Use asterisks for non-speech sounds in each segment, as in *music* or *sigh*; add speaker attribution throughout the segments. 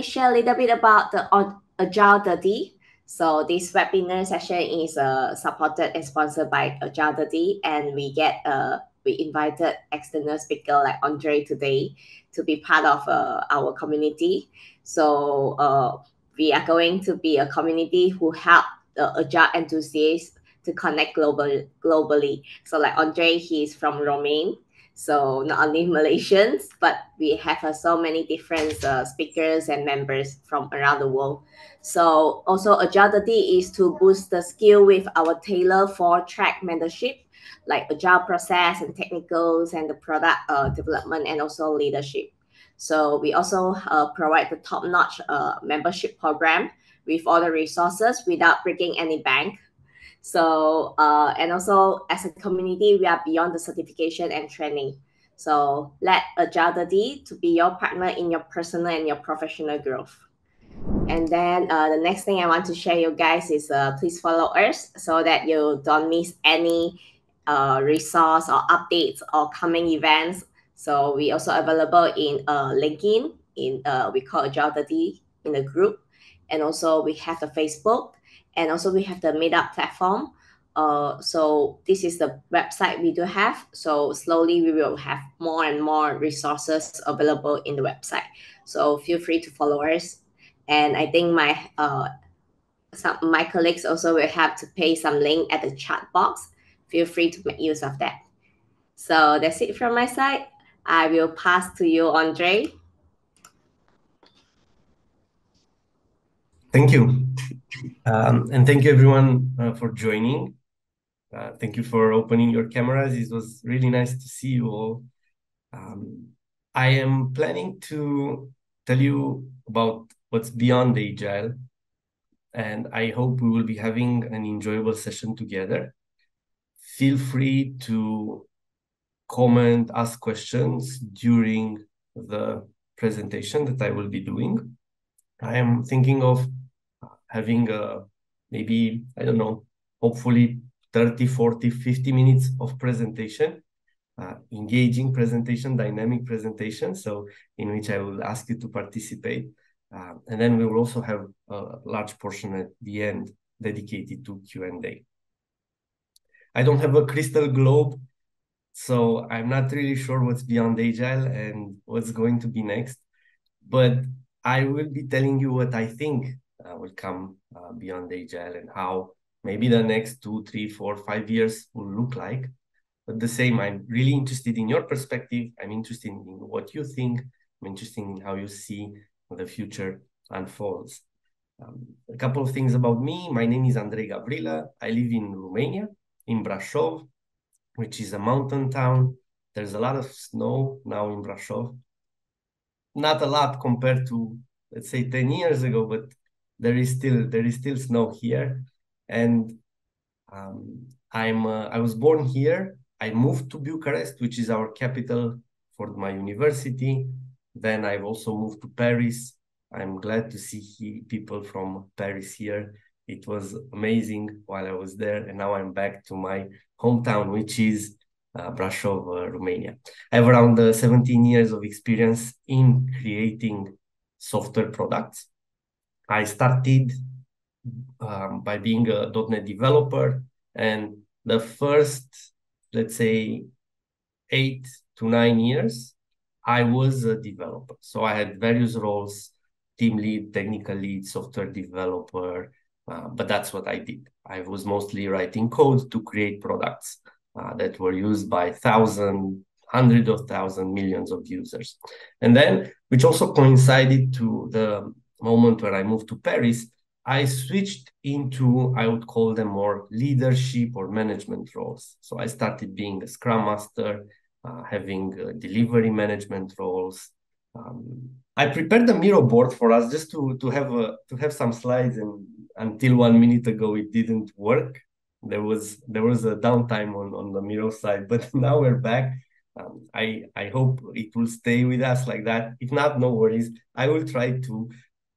Speaker 1: me share a little bit about the Agile 30. So this webinar session is uh, supported and sponsored by Agile 30, and we get uh, we invited external speaker like Andrei today to be part of uh, our community. So uh, we are going to be a community who help the Agile enthusiasts to connect global globally. So like Andrei, he's from Romania. So not only Malaysians, but we have uh, so many different uh, speakers and members from around the world. So also Agile 30 is to boost the skill with our tailor for track mentorship, like Agile process and technicals and the product uh, development and also leadership. So we also uh, provide the top-notch uh, membership program with all the resources without breaking any bank. So, uh, and also as a community, we are beyond the certification and training. So let Agile 30 to be your partner in your personal and your professional growth. And then uh, the next thing I want to share you guys is uh, please follow us so that you don't miss any uh, resource or updates or coming events. So we also available in uh, LinkedIn, in uh, we call Agile 30 in the group. And also we have the Facebook and also we have the Meetup platform. Uh, so this is the website we do have. So slowly we will have more and more resources available in the website. So feel free to follow us. And I think my uh, some my colleagues also will have to pay some link at the chat box. Feel free to make use of that. So that's it from my side. I will pass to you, Andrei.
Speaker 2: Thank you. Um, and thank you everyone uh, for joining. Uh, thank you for opening your cameras. It was really nice to see you all. Um, I am planning to tell you about what's beyond Agile, and I hope we will be having an enjoyable session together. Feel free to comment, ask questions during the presentation that I will be doing. I am thinking of having a maybe, I don't know, hopefully 30, 40, 50 minutes of presentation, uh, engaging presentation, dynamic presentation. So in which I will ask you to participate. Uh, and then we will also have a large portion at the end dedicated to Q&A. I don't have a crystal globe, so I'm not really sure what's beyond Agile and what's going to be next. But I will be telling you what I think uh, will come uh, beyond agile and how maybe the next two, three, four, five years will look like. But the same, I'm really interested in your perspective. I'm interested in what you think. I'm interested in how you see the future unfolds. Um, a couple of things about me. My name is Andrei Gavrila. I live in Romania, in Brașov, which is a mountain town. There's a lot of snow now in Brașov. Not a lot compared to, let's say, 10 years ago, but there is still there is still snow here, and um, I'm uh, I was born here. I moved to Bucharest, which is our capital for my university. Then I've also moved to Paris. I'm glad to see he, people from Paris here. It was amazing while I was there, and now I'm back to my hometown, which is uh, Brașov, uh, Romania. I have around uh, 17 years of experience in creating software products. I started um, by being a .NET developer, and the first, let's say, eight to nine years, I was a developer. So I had various roles: team lead, technical lead, software developer. Uh, but that's what I did. I was mostly writing code to create products uh, that were used by thousands, hundreds of thousands, millions of users. And then, which also coincided to the moment where I moved to Paris, I switched into, I would call them more leadership or management roles. So I started being a scrum master, uh, having uh, delivery management roles. Um, I prepared the Miro board for us just to, to have a, to have some slides and until one minute ago it didn't work. There was there was a downtime on, on the Miro side, but *laughs* now we're back. Um, I I hope it will stay with us like that. If not, no worries. I will try to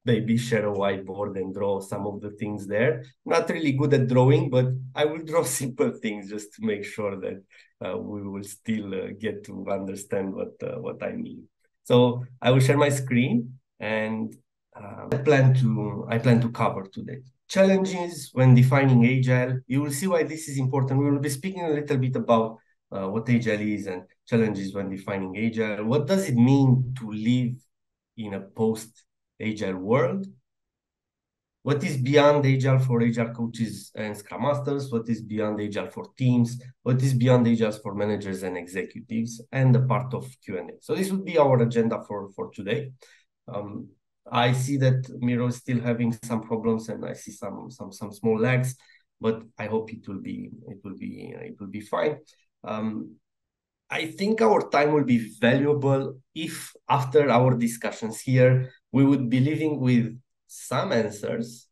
Speaker 2: maybe share a whiteboard and draw some of the things there. Not really good at drawing, but I will draw *laughs* simple things just to make sure that uh, we will still uh, get to understand what uh, what I mean. So I will share my screen and uh, I plan to I plan to cover today. Challenges when defining agile. You will see why this is important. We will be speaking a little bit about uh, what agile is and challenges when defining agile. What does it mean to live in a post agile world? what is beyond agile for agile coaches and scrum masters? What is beyond agile for teams? What is beyond agile for managers and executives? And the part of q&a so this would be our agenda for for today. Um, i see that miro is still having some problems and i see some some some small lags but i hope it will be it will be it will be fine. Um, I think our time will be valuable if after our discussions here, we would be leaving with some answers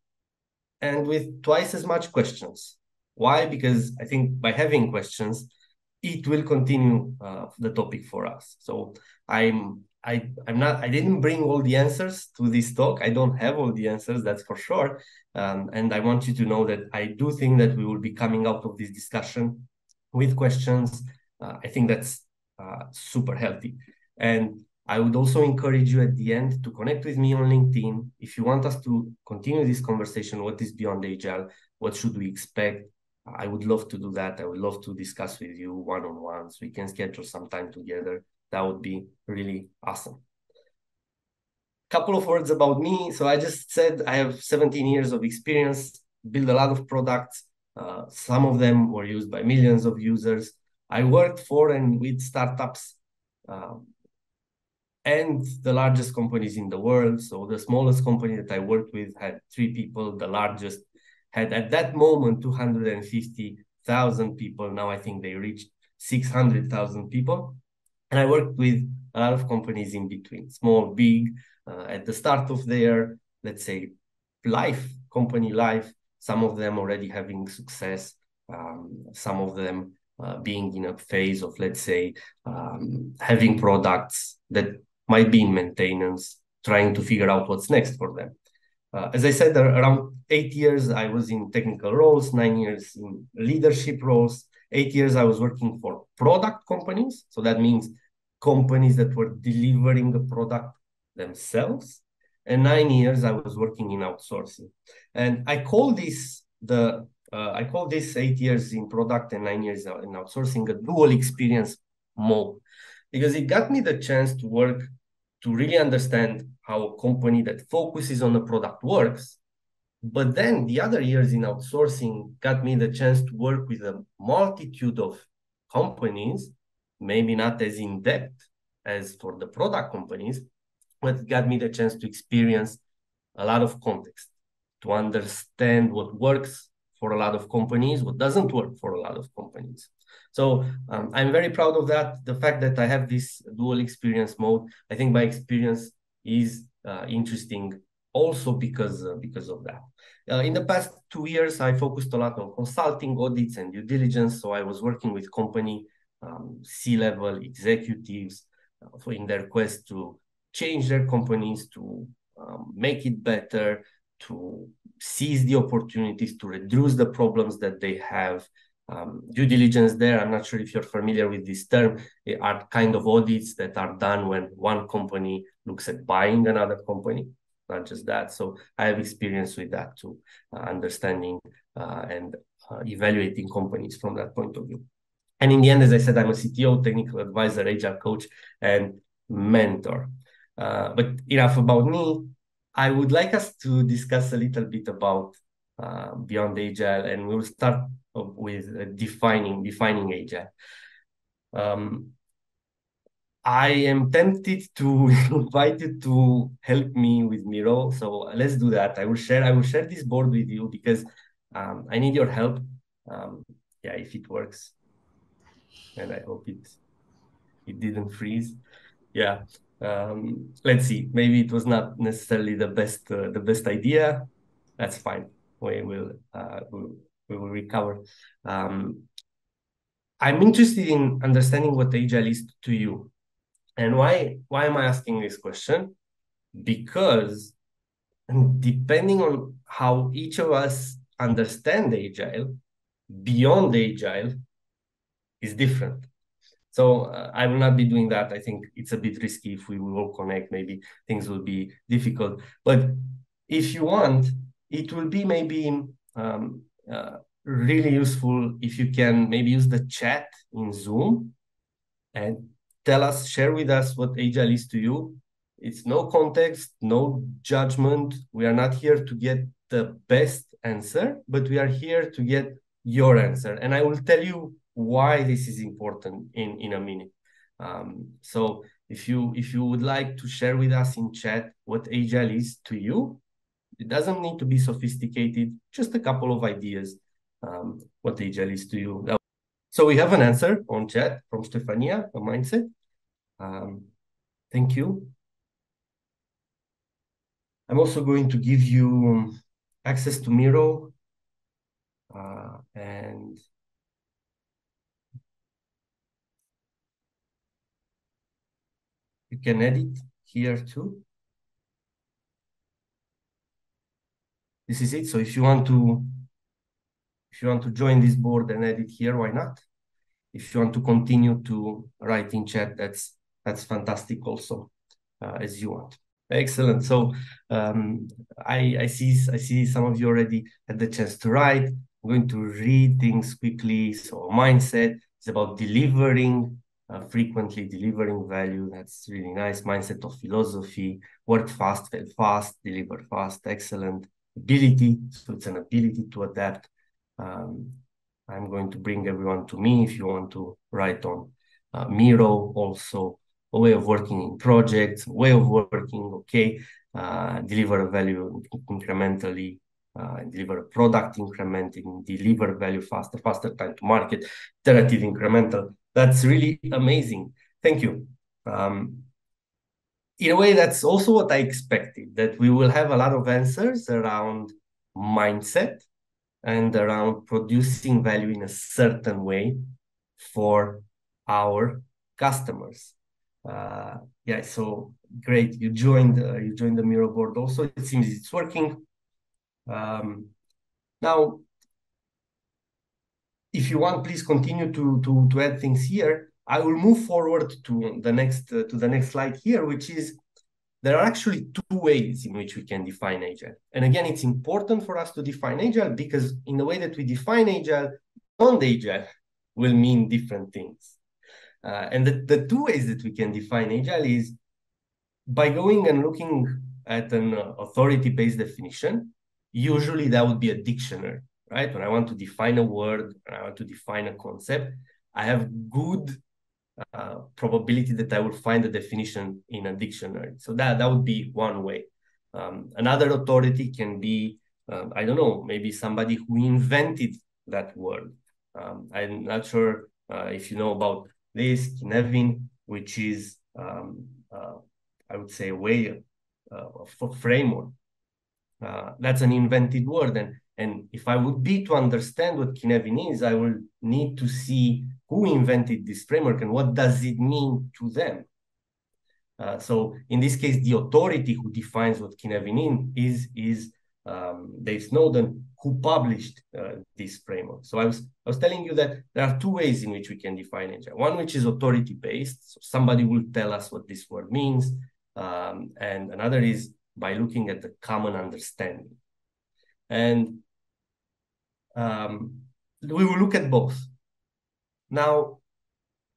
Speaker 2: and with twice as much questions. Why? Because I think by having questions, it will continue uh, the topic for us. So I'm I I'm not I didn't bring all the answers to this talk. I don't have all the answers, that's for sure. Um, and I want you to know that I do think that we will be coming out of this discussion with questions. Uh, I think that's uh, super healthy. And I would also encourage you at the end to connect with me on LinkedIn. If you want us to continue this conversation, what is beyond agile? What should we expect? I would love to do that. I would love to discuss with you one on one so we can schedule some time together. That would be really awesome. Couple of words about me. So I just said I have 17 years of experience, build a lot of products. Uh, some of them were used by millions of users. I worked for and with startups. Um, and the largest companies in the world. So the smallest company that I worked with had three people. The largest had at that moment 250,000 people. Now I think they reached 600,000 people. And I worked with a lot of companies in between, small, big, uh, at the start of their, let's say, life, company life. Some of them already having success, um, some of them uh, being in a phase of, let's say, um, having products that might be in maintenance, trying to figure out what's next for them. Uh, as I said, around eight years I was in technical roles, nine years in leadership roles, eight years I was working for product companies. So that means companies that were delivering the product themselves. And nine years I was working in outsourcing. And I call this the uh, I call this eight years in product and nine years in outsourcing a dual experience mode because it got me the chance to work to really understand how a company that focuses on the product works. But then the other years in outsourcing got me the chance to work with a multitude of companies, maybe not as in depth as for the product companies, but got me the chance to experience a lot of context, to understand what works for a lot of companies, what doesn't work for a lot of companies. So um, I'm very proud of that. The fact that I have this dual experience mode, I think my experience is uh, interesting also because uh, because of that. Uh, in the past two years, I focused a lot on consulting, audits, and due diligence. So I was working with company um, C-level executives uh, for in their quest to change their companies, to um, make it better, to seize the opportunities, to reduce the problems that they have, um, due diligence there, I'm not sure if you're familiar with this term, they are kind of audits that are done when one company looks at buying another company, not just that. So I have experience with that too, uh, understanding uh, and uh, evaluating companies from that point of view. And in the end, as I said, I'm a CTO, technical advisor, agile coach, and mentor. Uh, but enough about me. I would like us to discuss a little bit about uh, beyond agile, and we'll start with defining defining agile. Um, I am tempted to *laughs* invite you to help me with Miro. So let's do that. I will share. I will share this board with you because um, I need your help. Um, yeah, if it works, and I hope it it didn't freeze. Yeah. Um, let's see. Maybe it was not necessarily the best uh, the best idea. That's fine. We will uh, we'll we will recover. Um, I'm interested in understanding what agile is to you. And why, why am I asking this question? Because depending on how each of us understand agile, beyond agile is different. So uh, I will not be doing that. I think it's a bit risky if we will connect. Maybe things will be difficult. But if you want, it will be maybe um, uh, really useful if you can maybe use the chat in Zoom and tell us, share with us what Agile is to you. It's no context, no judgment. We are not here to get the best answer, but we are here to get your answer. And I will tell you why this is important in, in a minute. Um, so if you if you would like to share with us in chat what Agile is to you, it doesn't need to be sophisticated, just a couple of ideas um, what Agile is to you. So we have an answer on chat from Stefania, a mindset. Um, thank you. I'm also going to give you access to Miro uh, and you can edit here too. This is it. So if you want to if you want to join this board and edit here, why not? If you want to continue to write in chat, that's that's fantastic also, uh, as you want. Excellent. So um, I, I see I see some of you already had the chance to write. I'm going to read things quickly. So mindset is about delivering, uh, frequently delivering value. That's really nice. Mindset of philosophy. Work fast, fail fast, deliver fast. Excellent. Ability. So it's an ability to adapt. Um, I'm going to bring everyone to me if you want to write on uh, Miro, also a way of working in projects, way of working, okay, uh, deliver value incrementally, uh, deliver a product incrementing, deliver value faster, faster time to market, iterative incremental. That's really amazing. Thank you. Um, in a way, that's also what I expected, that we will have a lot of answers around mindset, and around producing value in a certain way for our customers. Uh, yeah, so great. You joined uh, you joined the Miro board also. It seems it's working. Um, now, if you want, please continue to to to add things here. I will move forward to the next uh, to the next slide here, which is there are actually two ways in which we can define agile. And again, it's important for us to define agile because in the way that we define agile, non-agile will mean different things. Uh, and the, the two ways that we can define agile is by going and looking at an authority-based definition. Usually that would be a dictionary, right? When I want to define a word, I want to define a concept, I have good uh, probability that I will find the definition in a dictionary. So that that would be one way. Um, another authority can be um, I don't know maybe somebody who invented that word. Um, I'm not sure uh, if you know about this Cynefin, which is um, uh, I would say a way uh, a framework. Uh, that's an invented word, and and if I would be to understand what Cynefin is, I will need to see who invented this framework and what does it mean to them. Uh, so in this case, the authority who defines what Cynefin is is um, Dave Snowden, who published uh, this framework. So I was I was telling you that there are two ways in which we can define agile. One which is authority based, so somebody will tell us what this word means, um, and another is by looking at the common understanding. And um, we will look at both. Now,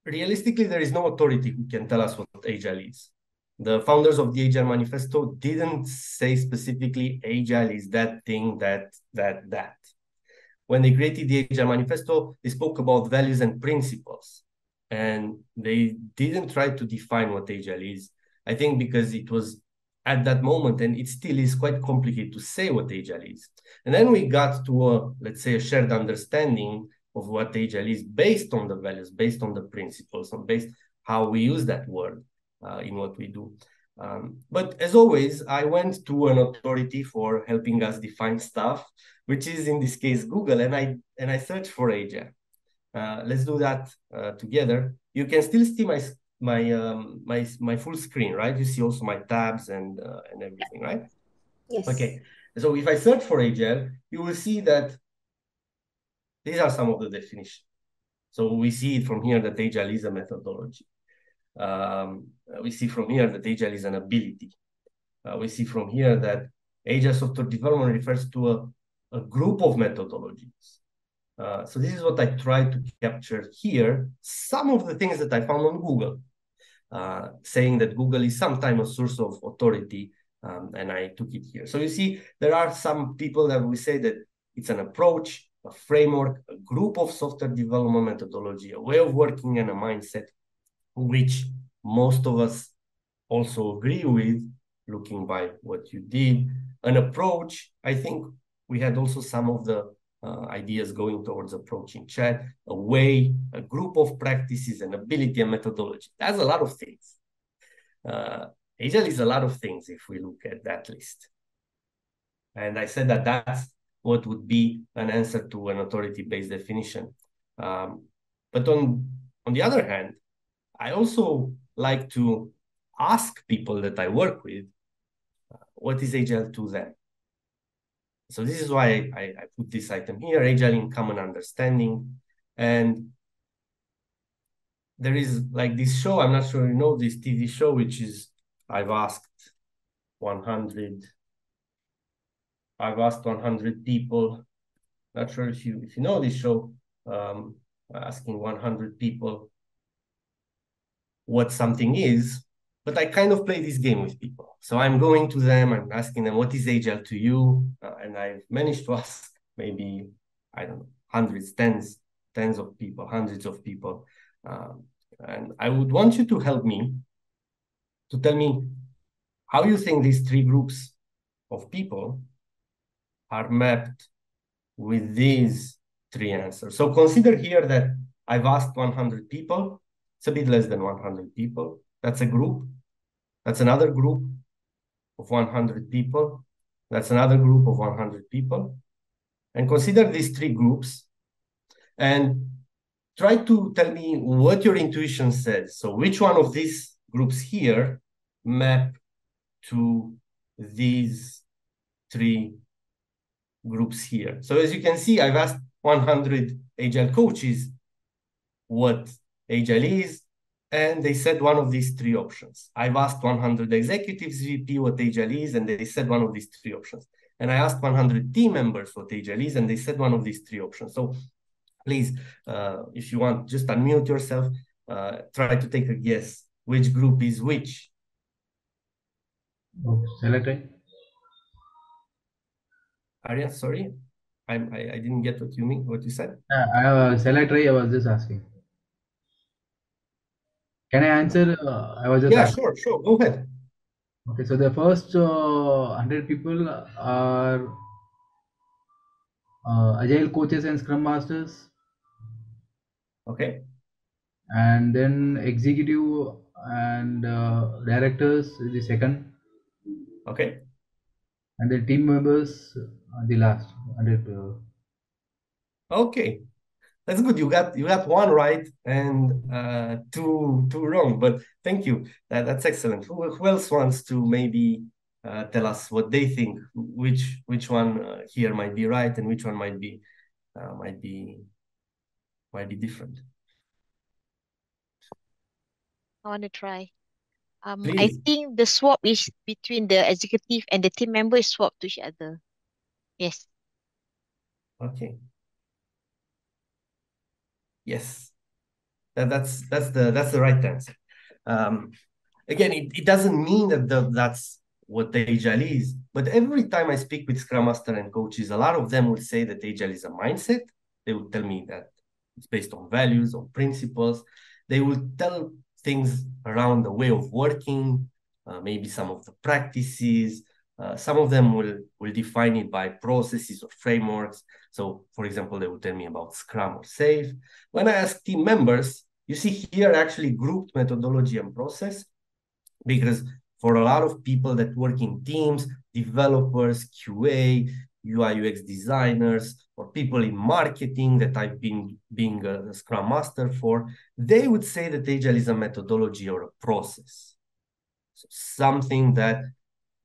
Speaker 2: realistically, there is no authority who can tell us what Agile is. The founders of the Agile Manifesto didn't say specifically Agile is that thing, that, that, that. When they created the Agile Manifesto, they spoke about values and principles. And they didn't try to define what Agile is. I think because it was at that moment, and it still is quite complicated to say what agile is. And then we got to a, let's say, a shared understanding of what agile is based on the values, based on the principles, and based how we use that word uh, in what we do. Um, but as always, I went to an authority for helping us define stuff, which is in this case Google, and I and I searched for agile. Uh, let's do that uh, together. You can still see my my um, my my full screen, right? You see also my tabs and uh, and everything, right?
Speaker 1: Yes.
Speaker 2: Okay. So if I search for agile, you will see that these are some of the definitions. So we see it from here that Agile is a methodology. Um, we see from here that Agile is an ability. Uh, we see from here that Agile software development refers to a, a group of methodologies. Uh, so this is what I try to capture here. Some of the things that I found on Google, uh, saying that Google is sometimes a source of authority, um, and I took it here. So you see, there are some people that we say that it's an approach, a framework, a group of software development methodology, a way of working, and a mindset, which most of us also agree with, looking by what you did. An approach, I think we had also some of the uh, ideas going towards approaching chat, a way, a group of practices, an ability and methodology. That's a lot of things. Uh, Agile is a lot of things if we look at that list. And I said that that's what would be an answer to an authority-based definition. Um, but on, on the other hand, I also like to ask people that I work with, uh, what is Agile to them? So this is why I, I put this item here, Agile in Common Understanding. And there is like this show, I'm not sure you know this TV show, which is, I've asked 100, I've asked 100 people, not sure if you, if you know this show, um, asking 100 people what something is, but I kind of play this game with people. So I'm going to them, I'm asking them, what is Agile to you? Uh, and I've managed to *laughs* ask maybe, I don't know, hundreds, tens, tens of people, hundreds of people. Um, and I would want you to help me to tell me how you think these three groups of people are mapped with these three answers. So consider here that I've asked 100 people. It's a bit less than 100 people. That's a group. That's another group of 100 people. That's another group of 100 people. And consider these three groups and try to tell me what your intuition says. So which one of these groups here map to these three groups here. So as you can see, I've asked 100 Agile coaches what Agile is, and they said one of these three options. I've asked 100 executives VP what Agile is, and they said one of these three options. And I asked 100 team members what Agile is, and they said one of these three options. So please, uh, if you want, just unmute yourself, uh, try to take a guess which group is which.
Speaker 3: Oh, I?
Speaker 2: Aryan, sorry, I, I, I didn't get what you mean, what you said.
Speaker 3: Uh, uh, shall I try? I was just asking. Can I answer? Uh, I was just
Speaker 2: Yeah,
Speaker 3: asking.
Speaker 2: sure, sure, go ahead.
Speaker 3: Okay, so the first uh, 100 people are uh, agile coaches and scrum masters,
Speaker 2: Okay,
Speaker 3: and then executive and uh, directors is the second,
Speaker 2: okay,
Speaker 3: and then team members the last 100 people.
Speaker 2: okay. That's good. You got you got one right and uh, two two wrong. But thank you. That, that's excellent. Who, who else wants to maybe uh, tell us what they think? Which which one uh, here might be right and which one might be uh, might be might be different.
Speaker 4: I want to try. Um, I think the swap is between the executive and the team member is swapped to each other. Yes.
Speaker 2: Okay. Yes. That, that's that's the that's the right answer. Um, again, it, it doesn't mean that the, that's what the Agile is, but every time I speak with Scrum Master and coaches, a lot of them will say that Agile is a mindset. They will tell me that it's based on values, on principles. They will tell things around the way of working, uh, maybe some of the practices. Uh, some of them will, will define it by processes or frameworks. So, for example, they will tell me about Scrum or SAFe. When I ask team members, you see here actually grouped methodology and process, because for a lot of people that work in teams, developers, QA, UI UX designers, or people in marketing that I've been being a Scrum Master for, they would say that Agile is a methodology or a process. So something that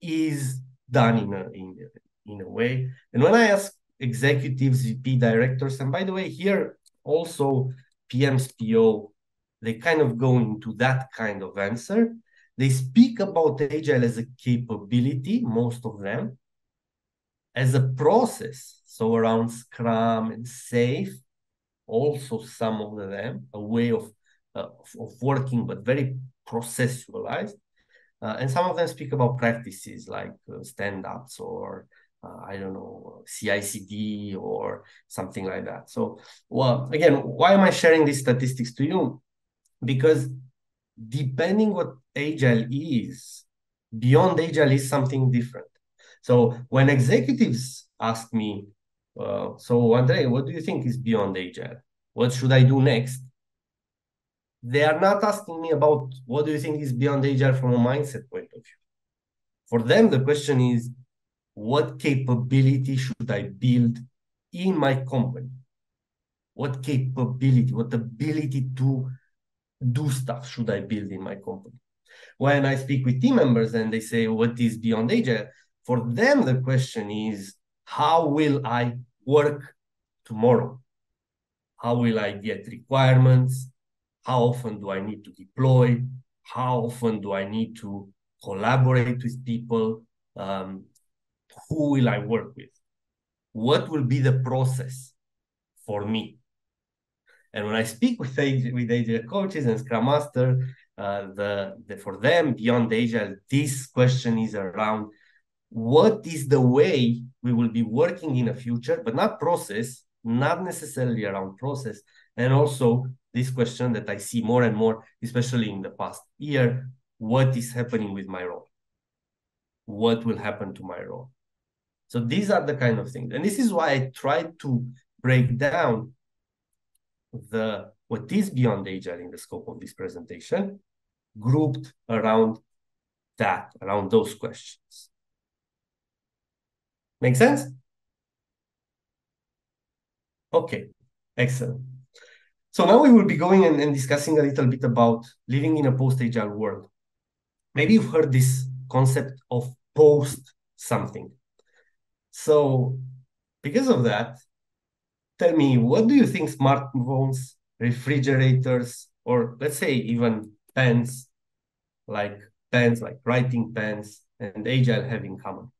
Speaker 2: is done in a, in, in a way. And when I ask executives, VP directors, and by the way, here also PMs, PO, they kind of go into that kind of answer. They speak about agile as a capability, most of them, as a process, so around Scrum and SAFe, also some of them, a way of, uh, of working, but very processualized. Uh, and some of them speak about practices like uh, stand-ups or uh, I don't know, CICD or something like that. So, well, again, why am I sharing these statistics to you? Because depending what agile is, beyond agile is something different. So when executives ask me, uh, so Andrei, what do you think is beyond agile? What should I do next? They are not asking me about what do you think is beyond agile from a mindset point of view. For them, the question is, what capability should I build in my company? What capability, what ability to do stuff should I build in my company? When I speak with team members and they say, what is beyond agile? For them, the question is, how will I work tomorrow? How will I get requirements? How often do I need to deploy? How often do I need to collaborate with people? Um, who will I work with? What will be the process for me? And when I speak with with agile coaches and Scrum Master, uh, the, the for them beyond agile, this question is around what is the way we will be working in the future, but not process, not necessarily around process, and also this question that I see more and more, especially in the past year, what is happening with my role? What will happen to my role? So these are the kind of things. And this is why I tried to break down the what is beyond agile in the scope of this presentation, grouped around that, around those questions. Make sense? Okay, excellent. So now we will be going and, and discussing a little bit about living in a post-agile world. Maybe you've heard this concept of post something. So because of that, tell me, what do you think smartphones, refrigerators, or let's say even pens, like pens, like writing pens, and Agile have in common?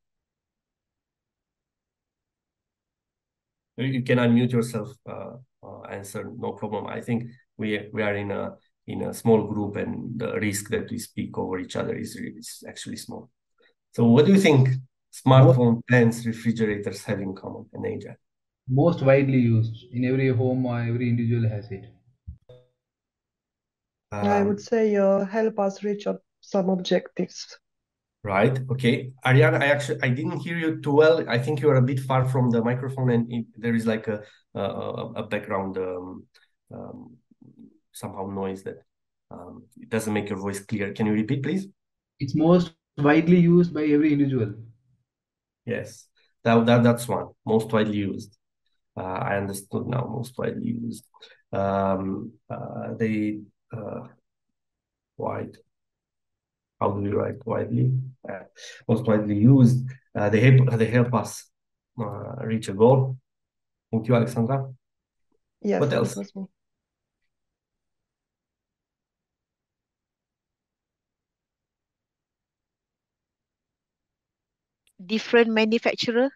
Speaker 2: You can unmute yourself, uh, uh, answer, no problem. I think we we are in a in a small group, and the risk that we speak over each other is, is actually small. So, what do you think smartphone, pens, refrigerators have in common in Asia?
Speaker 3: Most widely used in every home or every individual has it.
Speaker 5: Um, I would say uh, help us reach some objectives.
Speaker 2: Right. Okay. Ariana, I actually I didn't hear you too well. I think you are a bit far from the microphone, and it, there is like a a, a background um, um, somehow noise that um, it doesn't make your voice clear. Can you repeat, please?
Speaker 3: It's most widely used by every individual.
Speaker 2: Yes, that, that that's one most widely used. Uh, I understood now. Most widely used. Um, uh, they uh, wide. How do you write widely? Uh, most widely used. Uh, they help. They help us uh, reach a goal. Thank you, Alexandra.
Speaker 5: Yes.
Speaker 2: What else?
Speaker 4: different manufacturer?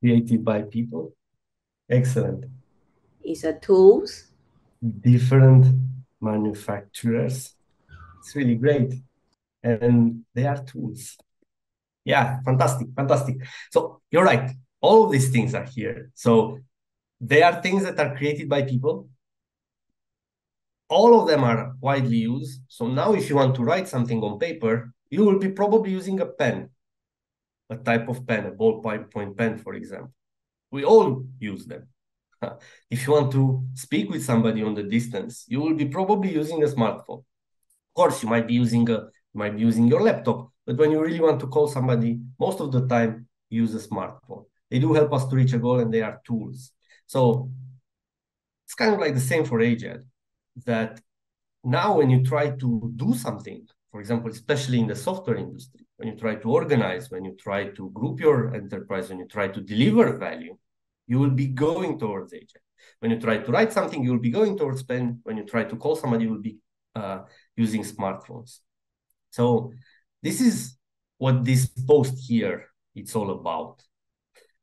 Speaker 2: Created by people. Excellent.
Speaker 1: Is a tools.
Speaker 2: Different manufacturers. It's really great. And they are tools. Yeah, fantastic, fantastic. So you're right. All of these things are here. So they are things that are created by people. All of them are widely used. So now if you want to write something on paper, you will be probably using a pen a type of pen, a ballpoint pen, for example. We all use them. *laughs* if you want to speak with somebody on the distance, you will be probably using a smartphone. Of course, you might be using a might be using your laptop, but when you really want to call somebody, most of the time use a smartphone. They do help us to reach a goal, and they are tools. So it's kind of like the same for Agile, that now when you try to do something, for example, especially in the software industry, when you try to organize, when you try to group your enterprise, when you try to deliver value, you will be going towards agile. When you try to write something, you'll be going towards pen. When you try to call somebody, you'll be uh, using smartphones. So this is what this post here it's all about.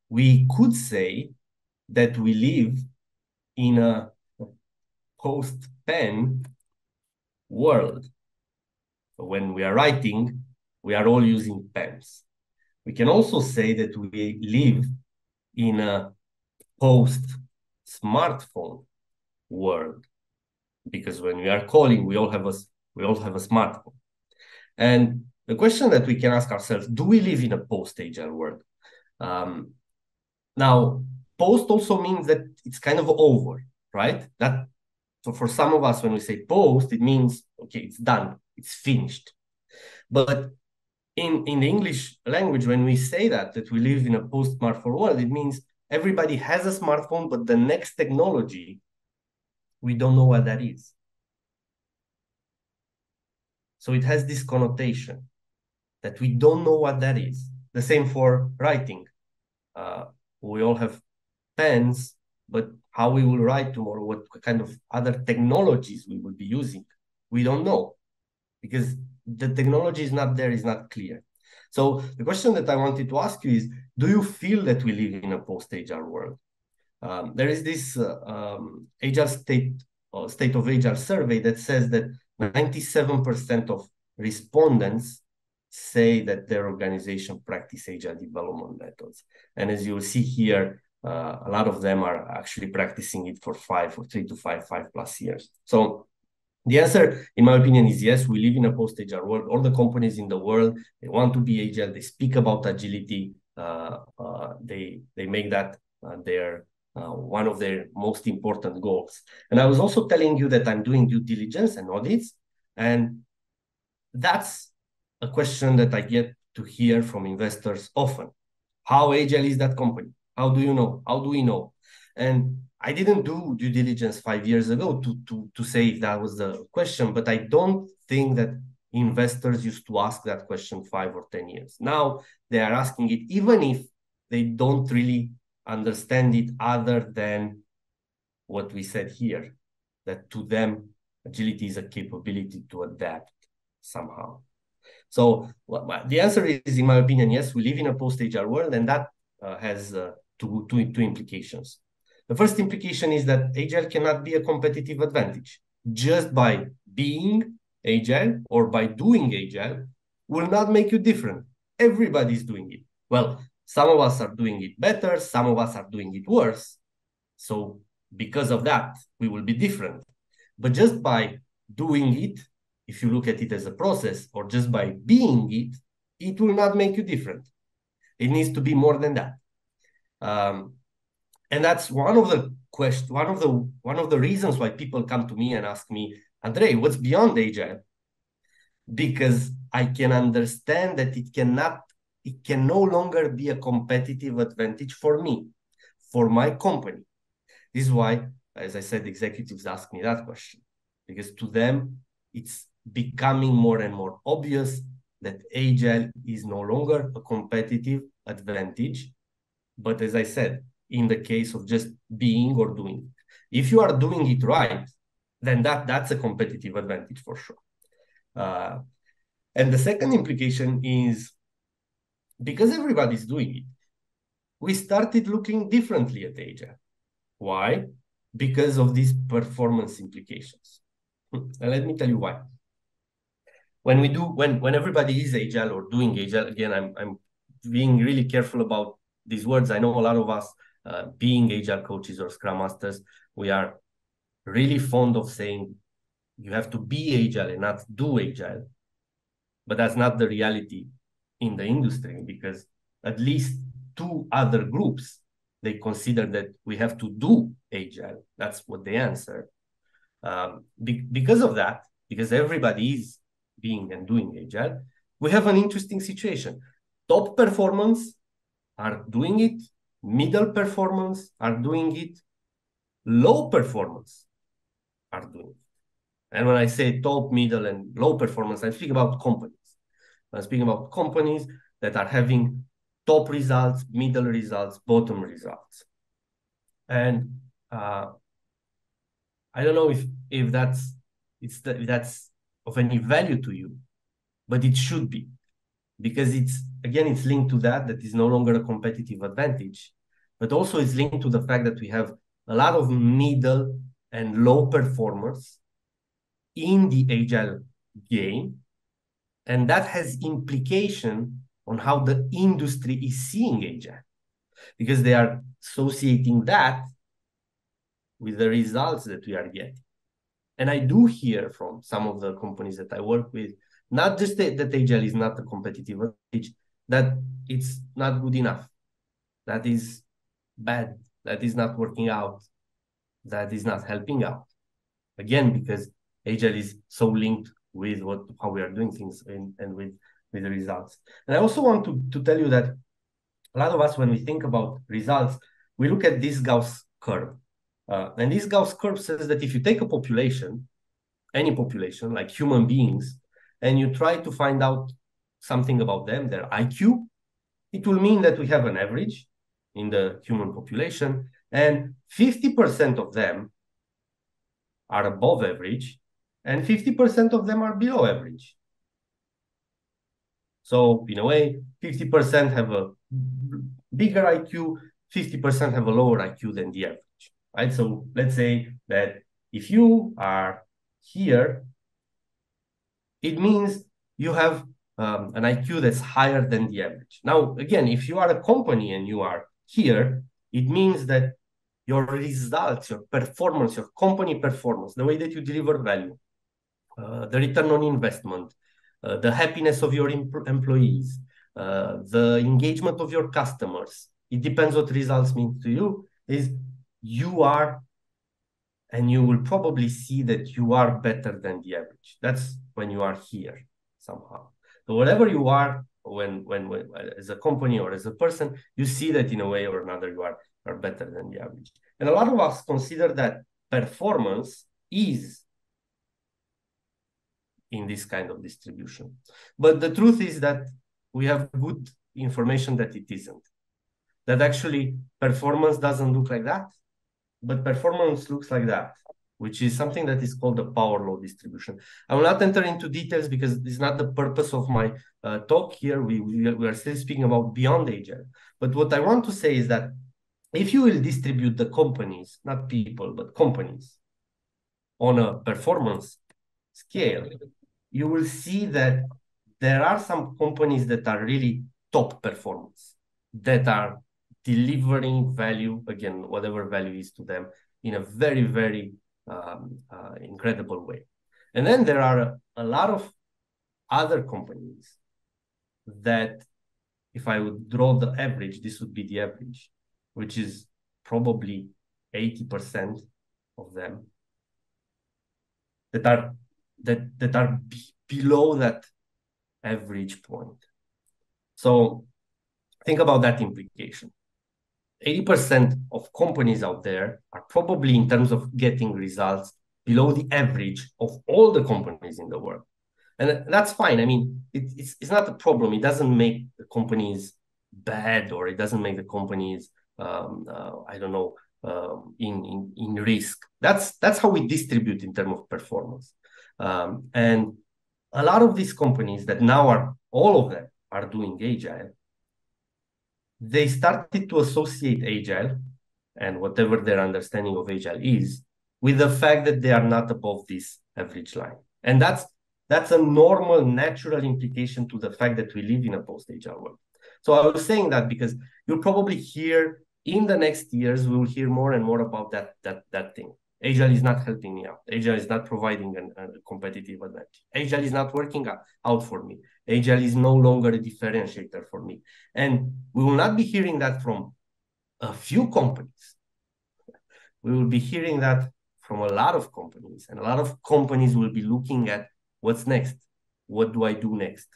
Speaker 2: We could say that we live in a post-pen world. So when we are writing, we are all using pens. We can also say that we live in a post-smartphone world because when we are calling, we all have a we all have a smartphone. And the question that we can ask ourselves: Do we live in a post-agile world? Um, now, post also means that it's kind of over, right? That so for some of us, when we say post, it means okay, it's done, it's finished. But in in the English language, when we say that that we live in a post-smartphone world, it means everybody has a smartphone, but the next technology, we don't know what that is. So it has this connotation that we don't know what that is. The same for writing. Uh, we all have pens, but how we will write tomorrow, what kind of other technologies we will be using, we don't know because the technology is not there, is not clear. So the question that I wanted to ask you is, do you feel that we live in a post-agile world? Um, there is this uh, um, agile state, uh, state of agile survey that says that 97% of respondents say that their organization practice agile development methods. And as you'll see here, uh, a lot of them are actually practicing it for five or three to five, five plus years. So the answer, in my opinion, is yes. We live in a post-agile world. All the companies in the world they want to be agile. They speak about agility. Uh, uh, they they make that uh, their uh, one of their most important goals. And I was also telling you that I'm doing due diligence and audits, and that's a question that I get to hear from investors often. How agile is that company? How do you know? How do we know? And I didn't do due diligence five years ago to, to, to say if that was the question, but I don't think that investors used to ask that question five or 10 years. Now they are asking it, even if they don't really understand it other than what we said here, that to them, agility is a capability to adapt somehow. So the answer is, in my opinion, yes, we live in a post-agile world, and that uh, has uh, two, two, two implications. The first implication is that agile cannot be a competitive advantage. Just by being agile or by doing agile will not make you different. Everybody's doing it. Well, some of us are doing it better, some of us are doing it worse. So because of that, we will be different. But just by doing it, if you look at it as a process or just by being it, it will not make you different. It needs to be more than that. Um, and that's one of the question, one of the one of the reasons why people come to me and ask me, Andrei, what's beyond agile? Because I can understand that it cannot, it can no longer be a competitive advantage for me, for my company. This is why, as I said, executives ask me that question because to them it's becoming more and more obvious that agile is no longer a competitive advantage. But as I said, in the case of just being or doing if you are doing it right, then that, that's a competitive advantage for sure. Uh, and the second implication is because everybody's doing it, we started looking differently at agile. Why? Because of these performance implications. And let me tell you why when we do when when everybody is agile or doing agile again i'm i'm being really careful about these words i know a lot of us uh, being agile coaches or scrum masters we are really fond of saying you have to be agile and not do agile but that's not the reality in the industry because at least two other groups they consider that we have to do agile that's what they answer um, be- because of that because everybody is being and doing agile, we have an interesting situation. Top performance are doing it, middle performance are doing it, low performance are doing it. And when I say top, middle, and low performance, I speak about companies. I'm speaking about companies that are having top results, middle results, bottom results. And uh, I don't know if if that's it's the, if that's of any value to you, but it should be because it's again it's linked to that that is no longer a competitive advantage, but also it's linked to the fact that we have a lot of middle and low performers in the agile game, and that has implication on how the industry is seeing agile because they are associating that with the results that we are getting. And I do hear from some of the companies that I work with, not just that, that agile is not a competitive advantage, that it's not good enough, that is bad, that is not working out, that is not helping out. Again, because agile is so linked with what how we are doing things and, and with with the results. And I also want to, to tell you that a lot of us, when we think about results, we look at this Gauss curve. Uh, and this Gauss curve says that if you take a population, any population, like human beings, and you try to find out something about them, their IQ, it will mean that we have an average in the human population, and 50% of them are above average, and 50% of them are below average. So in a way, 50% have a bigger IQ, 50% have a lower IQ than the average, right? So let's say that if you are here, it means you have um, an IQ that's higher than the average. Now, again, if you are a company and you are here, it means that your results, your performance, your company performance, the way that you deliver value, the return on investment, uh, the happiness of your em employees, uh, the engagement of your customers. It depends what results mean to you. Is you are, and you will probably see that you are better than the average. That's when you are here somehow. So whatever you are, when, when when as a company or as a person, you see that in a way or another you are are better than the average. And a lot of us consider that performance is in this kind of distribution. But the truth is that we have good information that it isn't. That actually performance doesn't look like that, but performance looks like that, which is something that is called the power law distribution. I will not enter into details because it's not the purpose of my uh, talk here. We, we, we are still speaking about beyond agile. But what I want to say is that if you will distribute the companies, not people, but companies, on a performance scale, you will see that there are some companies that are really top performance, that are delivering value, again, whatever value is to them, in a very, very um, uh, incredible way. And then there are a, a lot of other companies that, if I would draw the average, this would be the average, which is probably 80% of them that are that that are below that average point. So think about that implication. 80% of companies out there are probably in terms of getting results below the average of all the companies in the world. And that's fine. I mean, it, it's, it's not a problem. It doesn't make the companies bad or it doesn't make the companies, um, uh, I don't know, um, in, in, in risk. That's, that's how we distribute in terms of performance. Um, and a lot of these companies that now are, all of them are doing agile, they started to associate agile and whatever their understanding of agile is with the fact that they are not above this average line. And that's that's a normal, natural implication to the fact that we live in a post-agile world. So I was saying that because you'll probably hear in the next years, we will hear more and more about that that that thing. Agile is not helping me out. Agile is not providing an, a competitive advantage. Agile is not working out for me. Agile is no longer a differentiator for me. And we will not be hearing that from a few companies. We will be hearing that from a lot of companies. And a lot of companies will be looking at what's next? What do I do next?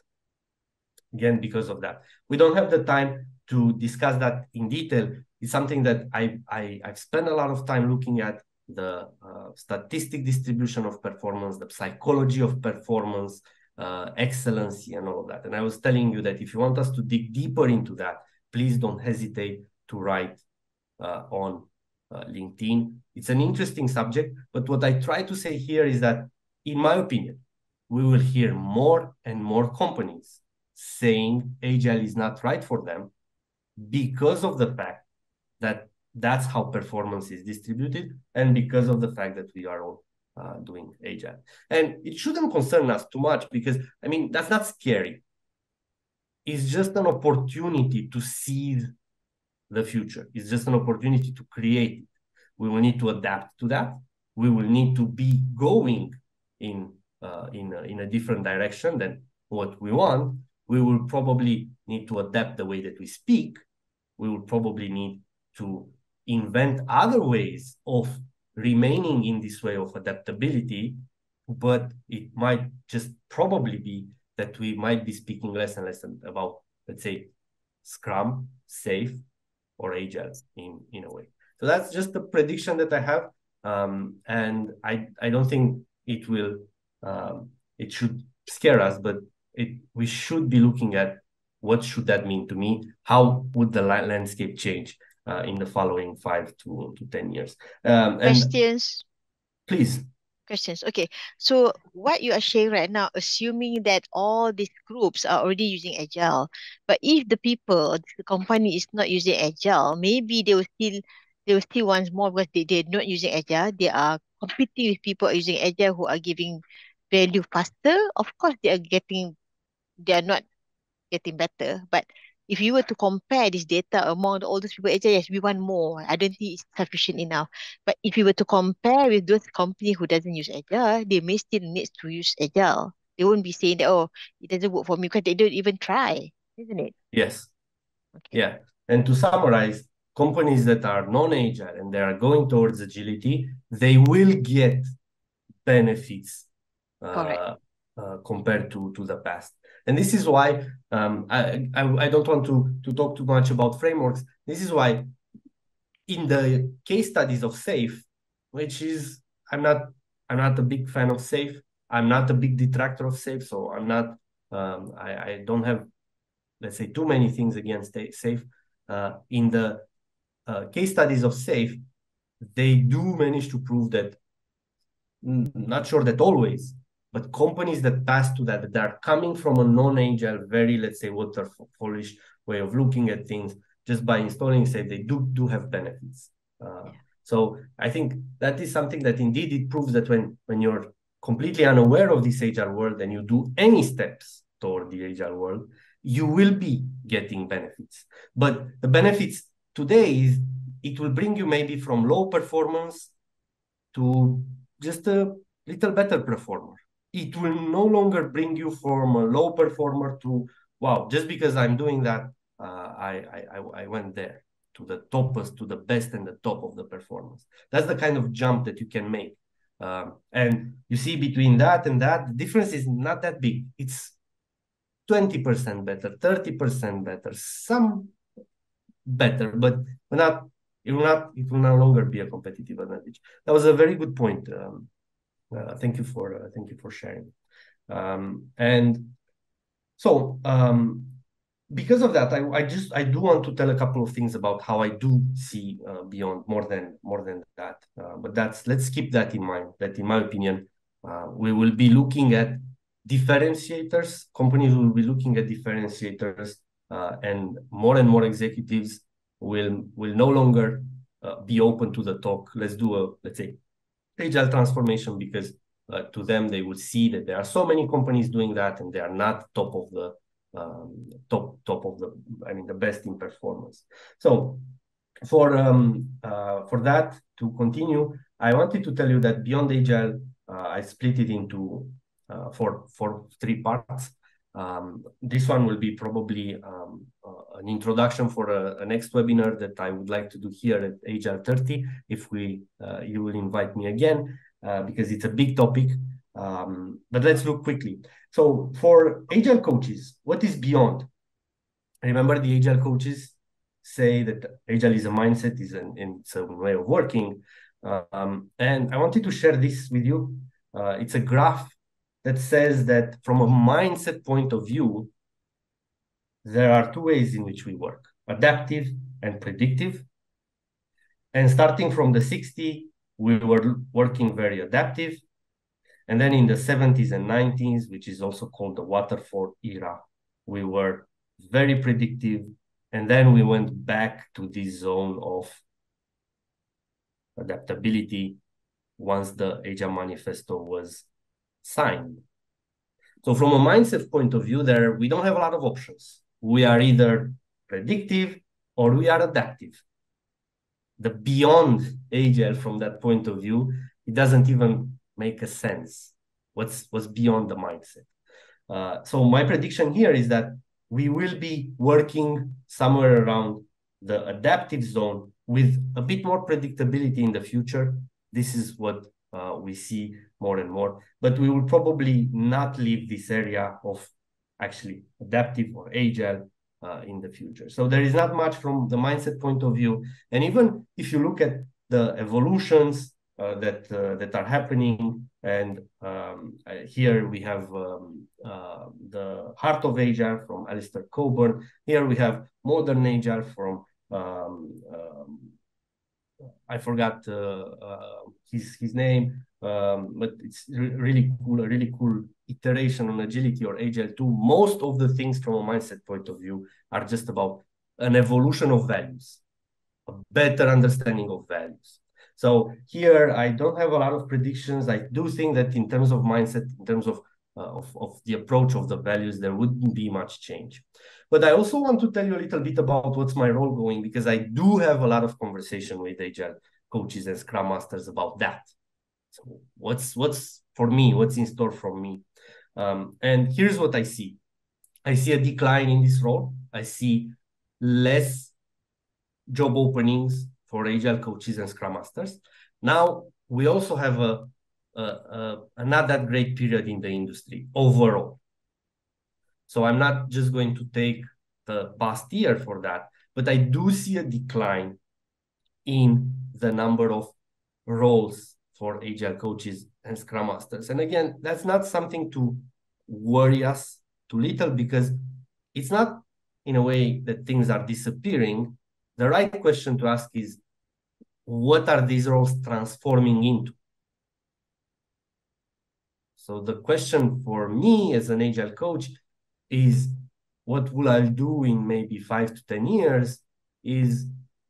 Speaker 2: Again, because of that. We don't have the time to discuss that in detail. It's something that I, I, I've spent a lot of time looking at the uh, statistic distribution of performance, the psychology of performance, uh, excellency, and all of that. And I was telling you that if you want us to dig deeper into that, please don't hesitate to write uh, on uh, LinkedIn. It's an interesting subject, but what I try to say here is that, in my opinion, we will hear more and more companies saying agile is not right for them because of the fact that that's how performance is distributed and because of the fact that we are all uh, doing agile and it shouldn't concern us too much because i mean that's not scary. It's just an opportunity to see the future. It's just an opportunity to create it. We will need to adapt to that. We will need to be going in uh, in, a, in a different direction than what we want. We will probably need to adapt the way that we speak. We will probably need to invent other ways of remaining in this way of adaptability, but it might just probably be that we might be speaking less and less about, let's say, Scrum, SAFe, or Agile in, in a way. So that's just the prediction that I have. Um, and I, I don't think it will, um, it should scare us, but it, we should be looking at what should that mean to me? How would the landscape change? Uh, in the following five to, to 10 years.
Speaker 4: Um, Questions?
Speaker 2: Please.
Speaker 4: Questions. Okay. So what you are sharing right now, assuming that all these groups are already using Agile, but if the people, the company is not using Agile, maybe they will still they will still want more because they, they're not using Agile. They are competing with people using Agile who are giving value faster. Of course, they are getting, they are not getting better, but if you were to compare this data among all those people, actually, yes, we want more. I don't think it's sufficient enough. But if you were to compare with those companies who doesn't use Agile, they may still need to use Agile. They won't be saying that, oh, it doesn't work for me because they don't even try, isn't it?
Speaker 2: Yes. Okay. Yeah. And to summarize, companies that are non-agile and they are going towards agility, they will get benefits uh, uh, compared to, to the past. And this is why um, I, I, I don't want to, to talk too much about frameworks. This is why in the case studies of SAFe, which is I'm not I'm not a big fan of SAFe. I'm not a big detractor of SAFe, so I'm not um, I, I don't have let's say too many things against SAFe. Uh, in the uh, case studies of SAFe, they do manage to prove that not sure that always but companies that pass to that, that are coming from a non-agile, very, let's say, waterfallish way of looking at things, just by installing say they do do have benefits. Uh, yeah. So I think that is something that indeed it proves that when when you're completely unaware of this agile world and you do any steps toward the agile world, you will be getting benefits. But the benefits today is it will bring you maybe from low performance to just a little better performer it will no longer bring you from a low performer to wow just because i'm doing that uh, I, I i went there to the topest to the best and the top of the performance. That's the kind of jump that you can make. Um, and you see between that and that the difference is not that big. It's 20% better 30% better some better but not it will not it will no longer be a competitive advantage. That was a very good point um, uh, thank you for uh, thank you for sharing. Um, and so um, because of that, I, I just I do want to tell a couple of things about how I do see uh, beyond more than more than that. Uh, but that's let's keep that in mind. That in my opinion, uh, we will be looking at differentiators. Companies will be looking at differentiators, uh, and more and more executives will will no longer be open to the talk. Let's do a let's say agile transformation because uh, to them they would see that there are so many companies doing that and they are not top of the um, top top of the I mean the best in performance. So for um, uh, for that to continue, I wanted to tell you that beyond agile, uh, I split it into uh, for for three parts. Um, this one will be probably um, uh, an introduction for a, a, next webinar that I would like to do here at Agile 30. If we, uh, you will invite me again uh, because it's a big topic. Um, but let's look quickly. So for Agile coaches, what is beyond? Remember the Agile coaches say that Agile is a mindset, is an it's a way of working. Um, and I wanted to share this with you. Uh, it's a graph that says that from a mindset point of view, there are two ways in which we work adaptive and predictive. And starting from the 60, we were working very adaptive. And then in the 70s and 90s, which is also called the waterfall era, we were very predictive. And then we went back to this zone of adaptability once the Agile Manifesto was signed. So from a mindset point of view, there we don't have a lot of options. We are either predictive or we are adaptive. The beyond agile from that point of view, it doesn't even make a sense. What's what's beyond the mindset? Uh, so my prediction here is that we will be working somewhere around the adaptive zone with a bit more predictability in the future. This is what uh, we see more and more, but we will probably not leave this area of actually adaptive or agile uh, in the future. So there is not much from the mindset point of view. And even if you look at the evolutions uh, that uh, that are happening, and um, uh, here we have um, the Heart of Agile from Alistair Cockburn. Here we have Modern Agile from um, um I forgot uh, his his name, um, but it's re really cool, a really cool iteration on agility or agile two. Most of the things from a mindset point of view are just about an evolution of values, a better understanding of values. So here I don't have a lot of predictions. I do think that in terms of mindset, in terms of uh, of, of the approach of the values, there wouldn't be much change. But I also want to tell you a little bit about what's my role going because I do have a lot of conversation with agile coaches and scrum masters about that. So what's what's for me? What's in store for me? Um, and here's what I see. I see a decline in this role. I see less job openings for agile coaches and scrum masters. Now we also have a, a, a, a not that great period in the industry overall. So I'm not just going to take the past year for that, but I do see a decline in the number of roles for agile coaches and scrum masters. And again, that's not something to worry us too little because it's not in a way that things are disappearing. The right question to ask is what are these roles transforming into? So the question for me as an agile coach is what will I do in maybe five to 10 years is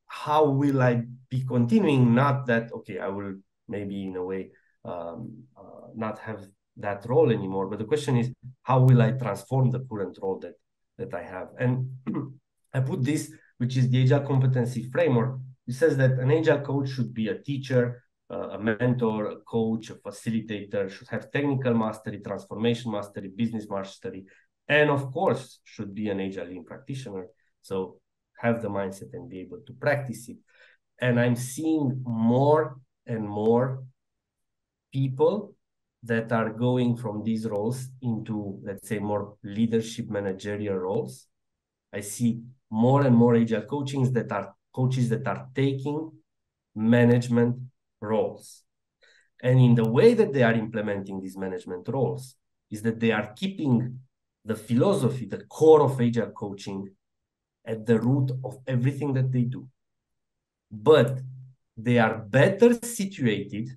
Speaker 2: how will I be continuing? Not that, okay, I will maybe in a way um, uh, not have that role anymore. But the question is, how will I transform the current role that, that I have? And *clears throat* I put this, which is the Agile Competency Framework. It says that an Agile coach should be a teacher, a mentor, a coach, a facilitator, should have technical mastery, transformation mastery, business mastery, and of course should be an agile lean practitioner. So have the mindset and be able to practice it. And i'm seeing more and more people that are going from these roles into let's say more leadership managerial roles. I see more and more agile coachings that are coaches that are taking management roles. And in the way that they are implementing these management roles is that they are keeping the philosophy, the core of agile coaching at the root of everything that they do. But they are better situated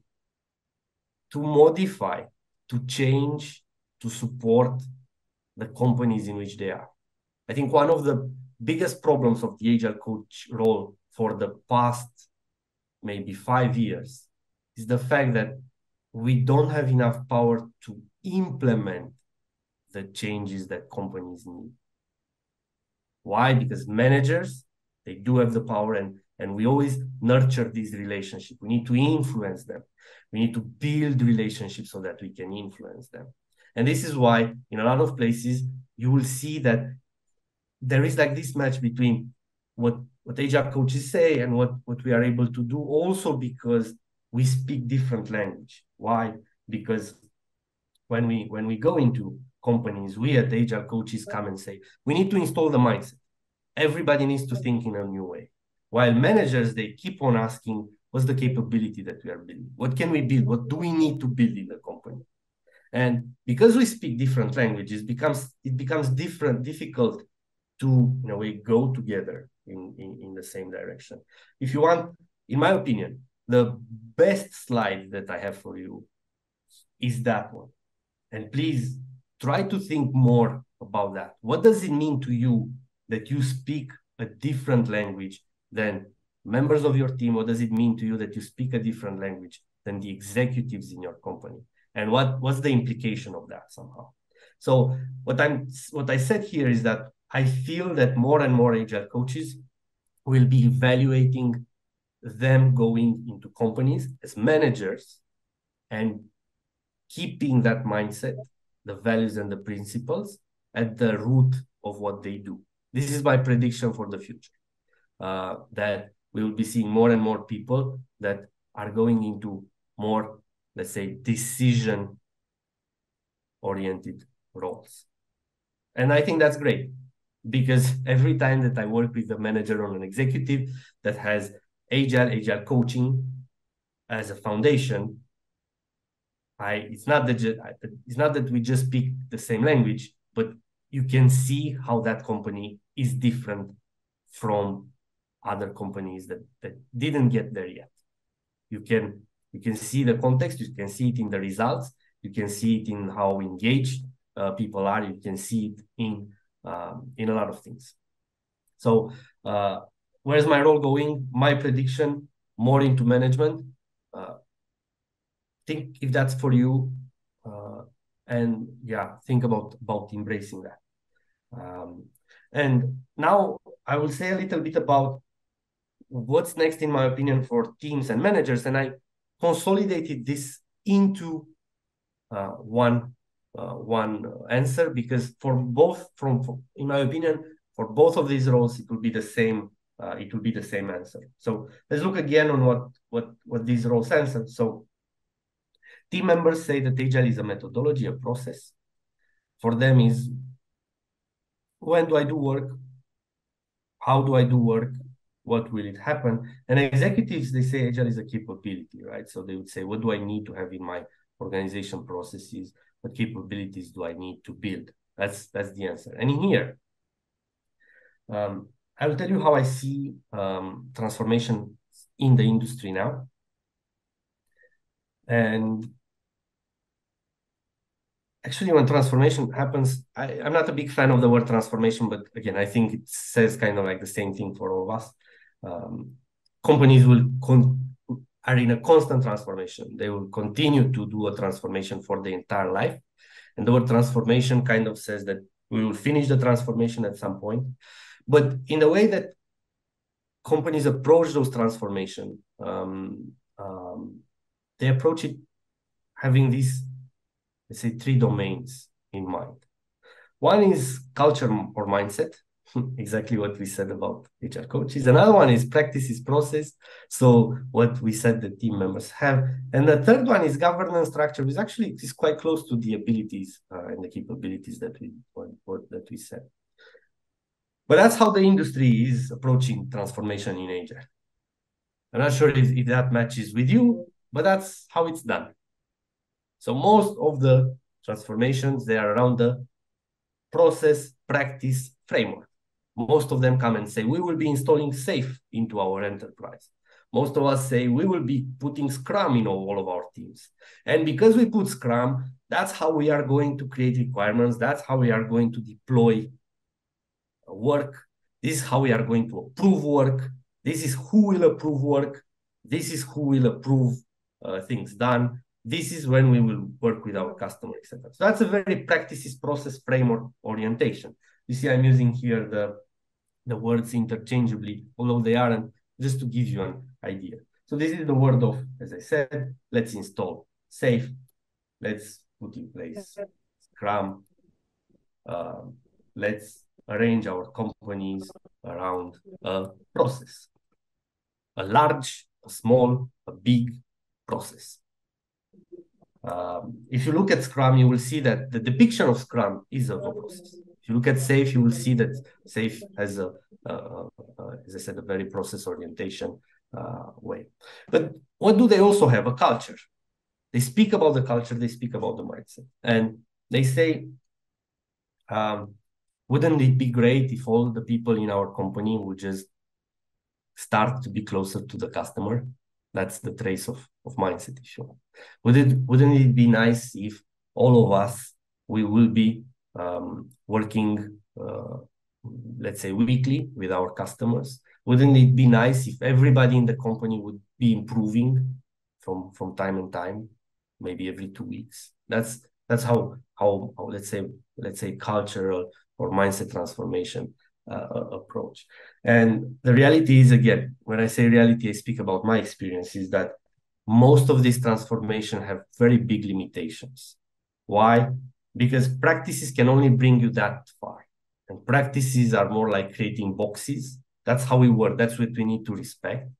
Speaker 2: to modify, to change, to support the companies in which they are. I think one of the biggest problems of the agile coach role for the past maybe five years is the fact that we don't have enough power to implement the changes that companies need. Why? Because managers, they do have the power and, and we always nurture these relationships. We need to influence them. We need to build relationships so that we can influence them. And this is why in a lot of places you will see that there is like this match between what what agile coaches say and what what we are able to do also because we speak different language why because when we when we go into companies, we at Agile Coaches come and say, we need to install the mindset. Everybody needs to think in a new way. While managers, they keep on asking, what's the capability that we are building? What can we build? What do we need to build in the company? And because we speak different languages, becomes it becomes different, difficult to in a way go together in, in, in the same direction. If you want in my opinion, the best slide that I have for you is that one. And please try to think more about that. What does it mean to you that you speak a different language than members of your team? What does it mean to you that you speak a different language than the executives in your company? And what, what's the implication of that somehow? So what I'm what I said here is that I feel that more and more agile coaches will be evaluating them going into companies as managers and keeping that mindset, the values and the principles at the root of what they do. This is my prediction for the future. Uh, that we will be seeing more and more people that are going into more, let's say, decision oriented roles. And I think that's great because *laughs* every time that I work with a manager or an executive that has agile, agile coaching as a foundation, I it's not that it's not that we just speak the same language, but you can see how that company is different from other companies that, that didn't get there yet. You can you can see the context, you can see it in the results, you can see it in how engaged uh, people are, you can see it in um, in a lot of things. So uh, where's my role going? My prediction more into management. Think if that's for you, uh, and yeah, think about about embracing that. Um, and now I will say a little bit about what's next, in my opinion, for teams and managers. And I consolidated this into uh, one uh, one answer because for both, from, from in my opinion, for both of these roles, it will be the same. Uh, it will be the same answer. So let's look again on what what what these roles answer. So team members say that agile is a methodology, a process. For them is when do I do work? How do I do work? what will it happen? And executives, they say agile is a capability, right? So they would say, what do I need to have in my organization processes? What capabilities do I need to build? That's that's the answer. And in here, um, I will tell you how I see um, transformation in the industry now. And actually when transformation happens I, am not a big fan of the word transformation but again i think it says kind of like the same thing for all of us um, companies will con- are in a constant transformation. They will continue to do a transformation for the entire life. And the word transformation kind of says that we will finish the transformation at some point. But in the way that companies approach those transformation, um, um, they approach it having these, let's say, three domains in mind. One is culture or mindset. *laughs* exactly what we said about agile coaches. Another one is practices process. So what we said the team members have. And the third one is governance structure, which actually is quite close to the abilities uh, and the capabilities that we that we said. But that's how the industry is approaching transformation in HR. I'm not sure if, if that matches with you, but that's how it's done. So most of the transformations, they are around the process, practice, framework most of them come and say, we will be installing SAFe into our enterprise. Most of us say we will be putting Scrum in all of our teams. And because we put Scrum, that's how we are going to create requirements. That's how we are going to deploy work. This is how we are going to approve work. This is who will approve work. This is who will approve uh, things done. This is when we will work with our customer, etc. So that's a very practices process framework orientation. You see, I'm using here the the words interchangeably, although they aren't, just to give you an idea. So this is the word of, as I said, let's install SAFe, let's put in place Scrum, uh, let's arrange our companies around a process, a large, a small, a big process. Um, if you look at Scrum, you will see that the depiction of Scrum is a process. If you look at SAFe, you will see that SAFe has a, uh, uh, as I said, a very process orientation uh, way. But what do they also have? A culture. They speak about the culture. They speak about the mindset, and they say, um, "Wouldn't it be great if all the people in our company would just start to be closer to the customer. That's the trace of, of mindset issue. Would it wouldn't it be nice if all of us we will be um, working uh, let's say weekly with our customers wouldn't it be nice if everybody in the company would be improving from from time and time maybe every two weeks that's that's how how, how let's say let's say cultural or mindset transformation uh, approach. And the reality is again when i say reality i speak about my experience is that most of these transformation have very big limitations. Why? Because practices can only bring you that far. And practices are more like creating boxes. That's how we work. That's what we need to respect.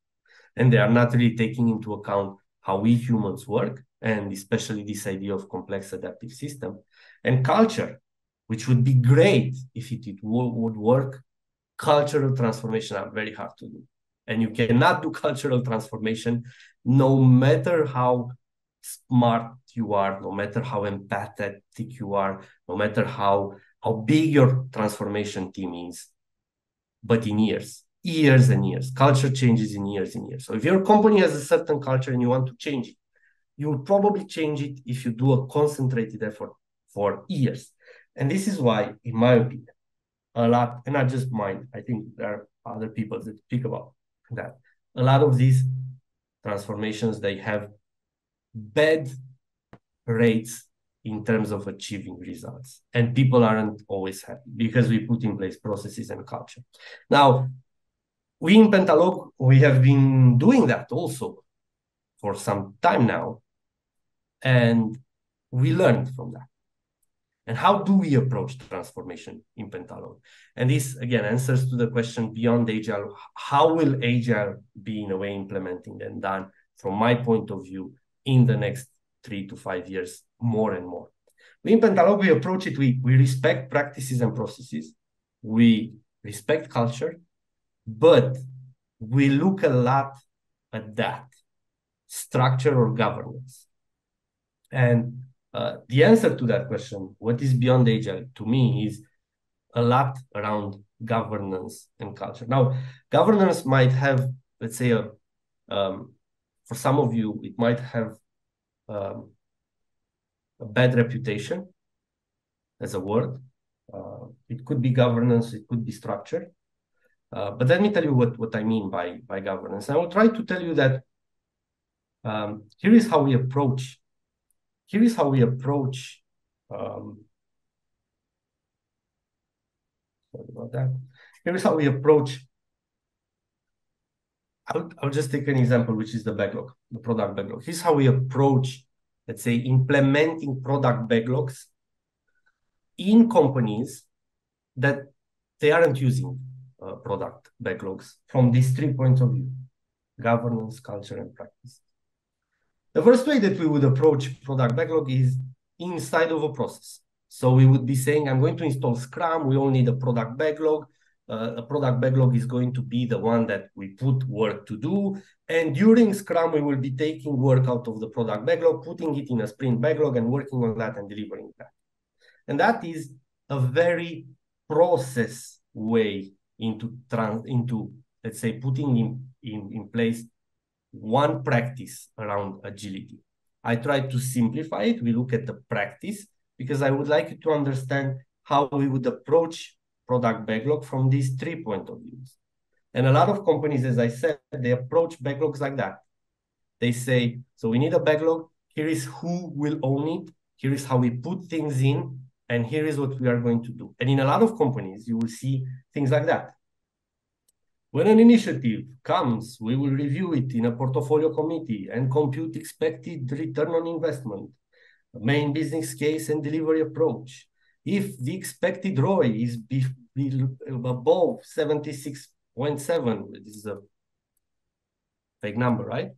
Speaker 2: And they are not really taking into account how we humans work and especially this idea of complex adaptive system and culture which would be great if it, it would work. Cultural transformation are very hard to do. And you cannot do *laughs* cultural transformation no matter how smart you are no matter how empathetic you are no matter how how big your transformation team is but in years years and years. Culture changes in years and years. So if your company has a certain culture and you want to change it you will probably change it if you do a concentrated effort for years and this is why in my opinion a lot and not just mine i think there are other people that speak about that a lot of these transformations they have bad rates in terms of achieving results. And people aren't always happy because we put in place processes and culture. Now, we in Pentalog, we have been doing that also for some time now. And we learned from that. And how do we approach transformation in Pentalog? And this, again, answers to the question beyond Agile, how will Agile be in a way implementing and done from my point of view in the next three to five years more and more. In Pentalog, we approach it, we, we respect practices and processes, we respect culture, but we look a lot at that structure or governance. And uh, the answer to that question, what is beyond agile, to me, is a lot around governance and culture. Now, governance might have, let's say, a, um, for some of you, it might have um, a bad reputation as a word. Uh, it could be governance, it could be structure. Uh, but let me tell you what, what I mean by, by governance. I will try to tell you that um, here is how we approach, here is how we approach, um, sorry about that. Here is how we approach I'll, I'll just take an example, which is the backlog, the product backlog. Here's how we approach, let's say, implementing product backlogs in companies that they aren't using uh, product backlogs from these three points of view governance, culture, and practice. The first way that we would approach product backlog is inside of a process. So we would be saying, I'm going to install Scrum. We all need a product backlog uh, a product backlog is going to be the one that we put work to do. And during Scrum, we will be taking work out of the product backlog, putting it in a sprint backlog and working on that and delivering that. And that is a very process way into trans into let's say putting in, in, in place one practice around agility. I try to simplify it. We look at the practice because I would like you to understand how we would approach product backlog from these three point of views. And a lot of companies, as I said, they approach backlogs like that. They say, so we need a backlog. Here is who will own it. Here is how we put things in. And here is what we are going to do. And in a lot of companies, you will see things like that. When an initiative comes, we will review it in a portfolio committee and compute expected return on investment, main business case and delivery approach. If the expected ROI is be, be above 76.7, this is a fake number, right?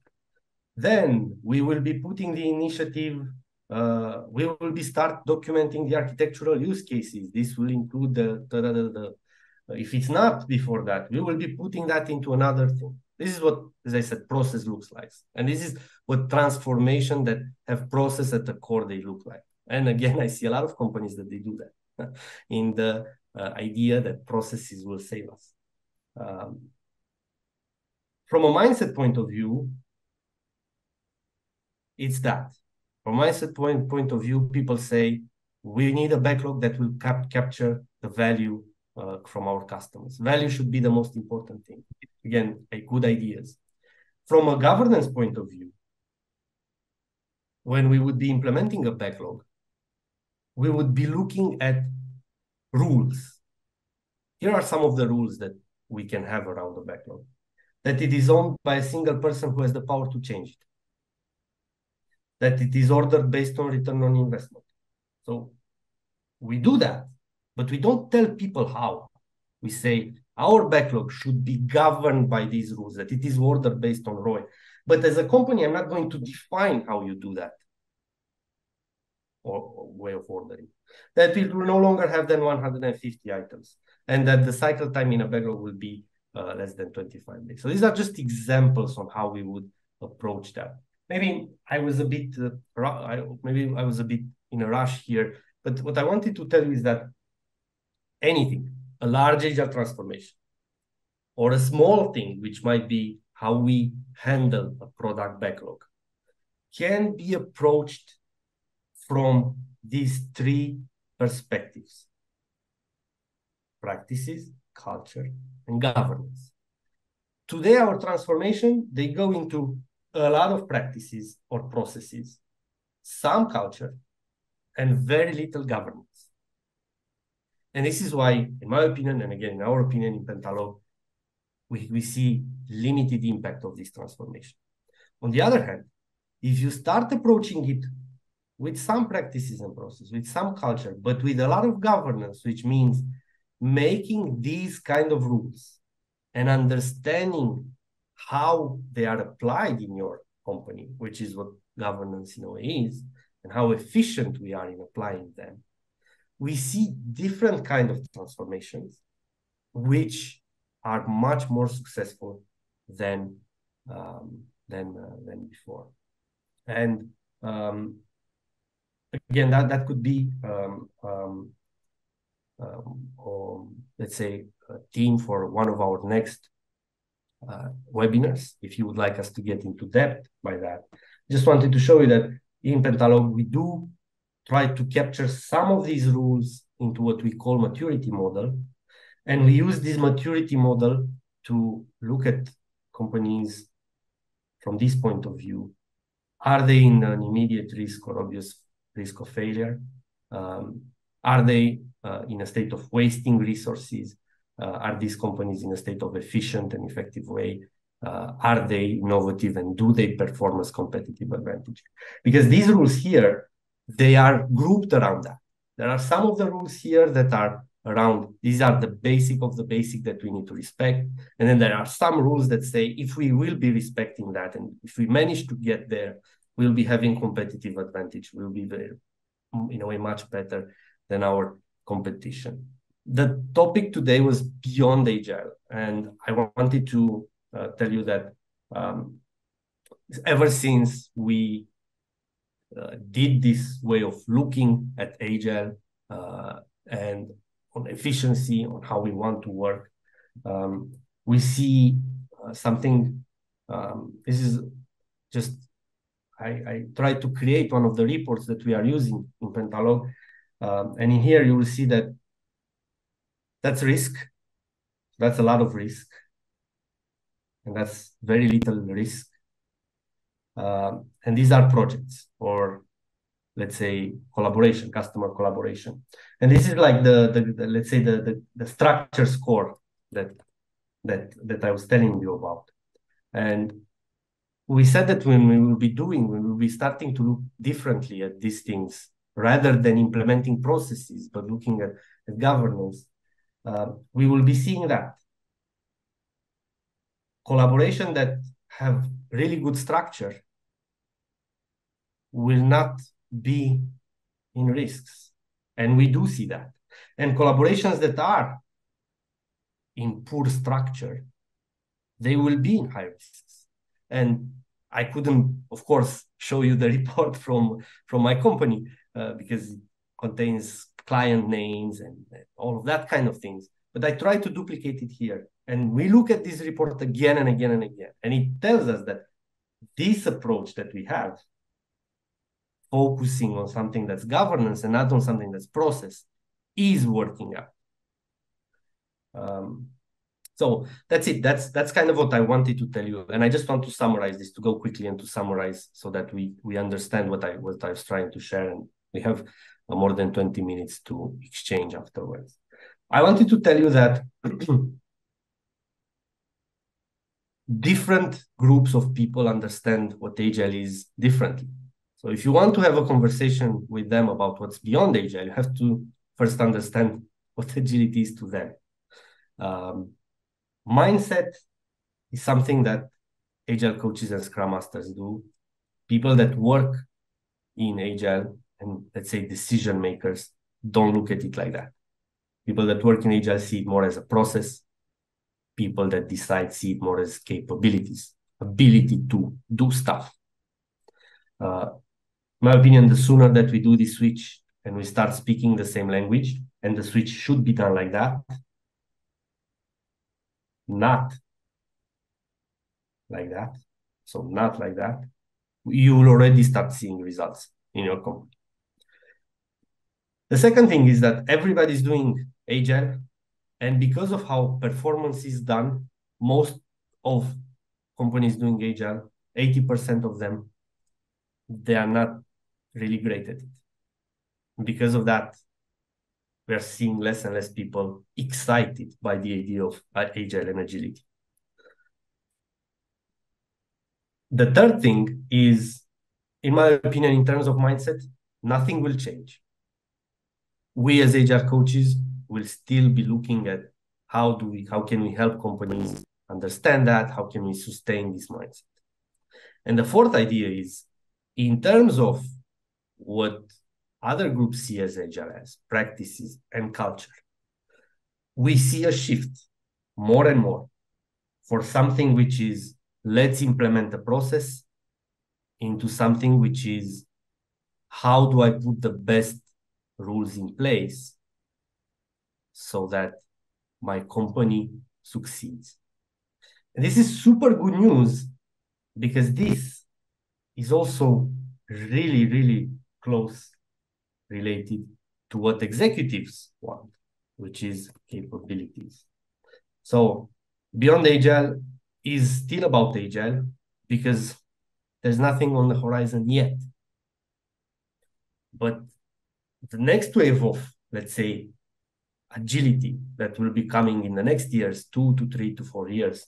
Speaker 2: Then we will be putting the initiative, uh, we will be start documenting the architectural use cases. This will include the, the, the, the if it's not before that, we will be putting that into another thing. This is what, as I said, process looks like. And this is what transformation that have process at the core they look like. And again, *laughs* I see a lot of companies that they do that *laughs* in the uh, idea that processes will save us. Um, from a mindset point of view, it's that. From a mindset point, point of view, people say we need a backlog that will cap capture the value uh, from our customers. Value should be the most important thing. Again, a good ideas. From a governance point of view, when we would be implementing a backlog, we would be looking at rules. Here are some of the rules that we can have around the backlog. That it is owned by a single person who has the power to change it. That it is ordered based on return on investment. So we do that, but we don't tell people how. We say our backlog should be governed by these rules, that it is ordered based on ROI. But as a company, I'm not going to define how you do that or, way of ordering. That it will no longer have than 150 items and that the cycle time in a backlog will be uh, less than 25 days. So these are just examples on how we would approach that. Maybe I was a bit, uh, maybe I was a bit in a rush here, but what I wanted to tell you is that anything, a large agile transformation, or a small thing, which might be how we handle a product backlog, can be approached from these three perspectives practices, culture, and governance. Today, our transformation, they go into a lot of practices or processes, some culture, and very little governance. And this is why, in my opinion, and again, in our opinion in Pentalog, we, we see limited impact of this transformation. On the other hand, if you start approaching it with some practices and process, with some culture, but with a lot of governance, which means making these kind of rules and understanding how they are applied in your company, which is what governance in a way is, and how efficient we are in applying them, we see different kind of transformations, which are much more successful than um, than uh, than before. And um, again, that that could be um, um, um, or let's say a theme for one of our next uh, webinars. If you would like us to get into depth by that, just wanted to show you that in Pentalog we do try to capture some of these rules into what we call maturity model, and we use this maturity model to look at companies from this point of view. Are they in an immediate risk or obvious risk of failure? Um, are they uh, in a state of wasting resources? Uh, are these companies in a state of efficient and effective way? Uh, are they innovative and do they perform as competitive advantage? Because these rules here, they are grouped around that. There are some of the rules here that are around these are the basic of the basic that we need to respect. And then there are some rules that say if we will be respecting that and if we manage to get there we'll be having competitive advantage. We'll be very in a way much better than our competition. The topic today was beyond agile. And i wanted to uh, tell you that um, ever since we did this way of looking at agile uh, and on efficiency, on how we want to work. Um, we see uh, something. Um, this is just I, I tried to create one of the reports that we are using in Pentalog, um, and in here you will see that that's risk. That's a lot of risk, and that's very little risk. Um, and these are projects or let's say collaboration customer collaboration. And this is like the, the, the let's say the, the, the structure score that that that i was telling you about. And we said that when we will be doing we will be starting to look differently at these things rather than implementing processes but looking at, at governance. Uh, we will be seeing that collaboration that have really good structure will not be in risks. And we do see that. And collaborations that are in poor structure, they will be in high risks. And I couldn't, of course, show you the *laughs* report from, from my company uh, because it contains client names and all of that kind of things. But I try to duplicate it here And we look at this report again and again and again, and it tells us that this approach that we have, focusing on something that's governance and not on something that's process, is working out. Um, so that's it. That's that's kind of what I wanted to tell you, and I just want to summarize this to go quickly and to summarize so that we we understand what I what I was trying to share, and we have uh, more than twenty minutes to exchange afterwards. I wanted to tell you that *clears throat* different groups of people understand what agile is differently. So if you want to have a conversation with them about what's beyond agile, you have to first understand *laughs* what agility is to them. Um, mindset is something that agile coaches and scrum masters do. People that work in agile and let's say decision makers don't look at it like that. People that work in agile see it more as a process. People that decide see it more as capabilities, ability to do stuff. Uh, my opinion, the sooner that we do this switch and we start speaking the same language, and the switch should be done like that, not like that. So not like that. You will already start seeing results in your company. The second thing is that everybody's doing agile, and because of how performance is done, most of companies doing agile, 80% of them, they are not really great at it. Because of that, we are seeing less and less people excited by the idea of agile and agility. The third thing is, in my opinion, in terms of mindset, nothing will change. We as agile coaches will still be looking at how do we, how can we help companies understand that? How can we sustain this mindset? And the fourth idea is, in terms of what other groups see as as practices and culture. We see a shift more and more for something which is let's implement a process into something which is how do I put the best rules in place so that my company succeeds. And this is super good news because this is also really, really close related to what executives want, which is capabilities. So beyond agile is still about agile because there's nothing on the horizon yet. But the next wave of, let's say, agility that will be coming in the next years, two to three to four years,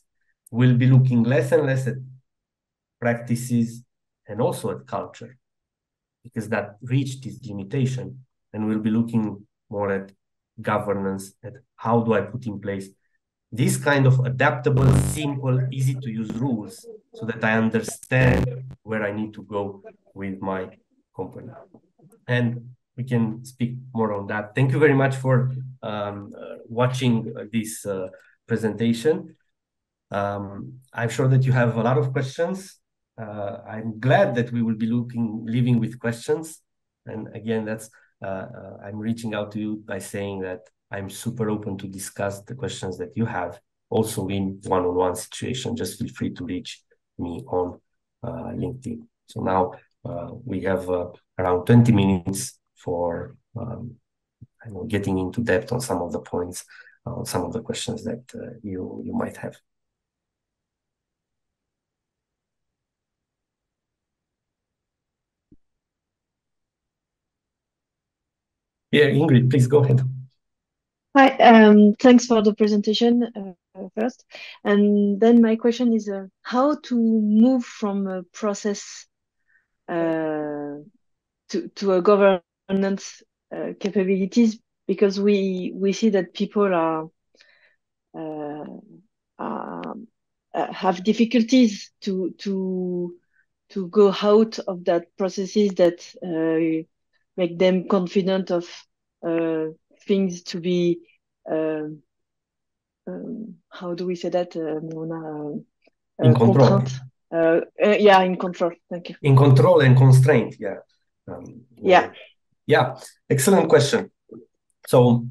Speaker 2: will be looking less and less at practices and also at culture because that reached its limitation. And we'll be looking more at governance, at how do I put in place this kind of adaptable, simple, easy to use rules so that I understand where I need to go with my company. And we can speak more on that. Thank you very much for um, uh, watching this uh, presentation. Um, I'm sure that you have a lot of questions uh, I'm glad that we will be looking, living with questions. And again, that's uh, uh, I'm reaching out to you by saying that I'm super open to discuss the questions that you have. Also in one-on-one situation, just feel free to reach me on uh, LinkedIn. So now uh, we have around 20 minutes for um, know, getting into depth on some of the points, on some of the questions that you you might have. Yeah, Ingrid, please go ahead.
Speaker 6: Hi, um, thanks for the presentation uh, first. And then my question is uh, how to move from a process uh, to, to a governance uh, capabilities because we we see that people are, uh, are uh, have difficulties to to to go out of that processes that make them confident of uh, things to be um, um, how do we say that uh,
Speaker 2: uh, in control.
Speaker 6: uh, uh, yeah in control. Thank you.
Speaker 2: In control and constraint yeah.
Speaker 6: Um, yeah.
Speaker 2: Yeah. Excellent question. So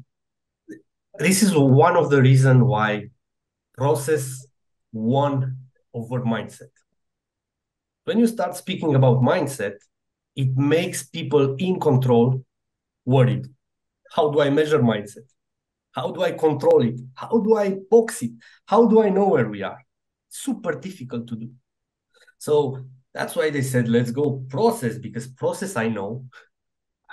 Speaker 2: this is one of the reason why process won over mindset. When you start speaking about mindset, it makes people in control worried. How do I measure mindset? How do I control it? How do I box it? How do I know where we are? Super difficult to do. So that's why they said, let's go process, because process I know.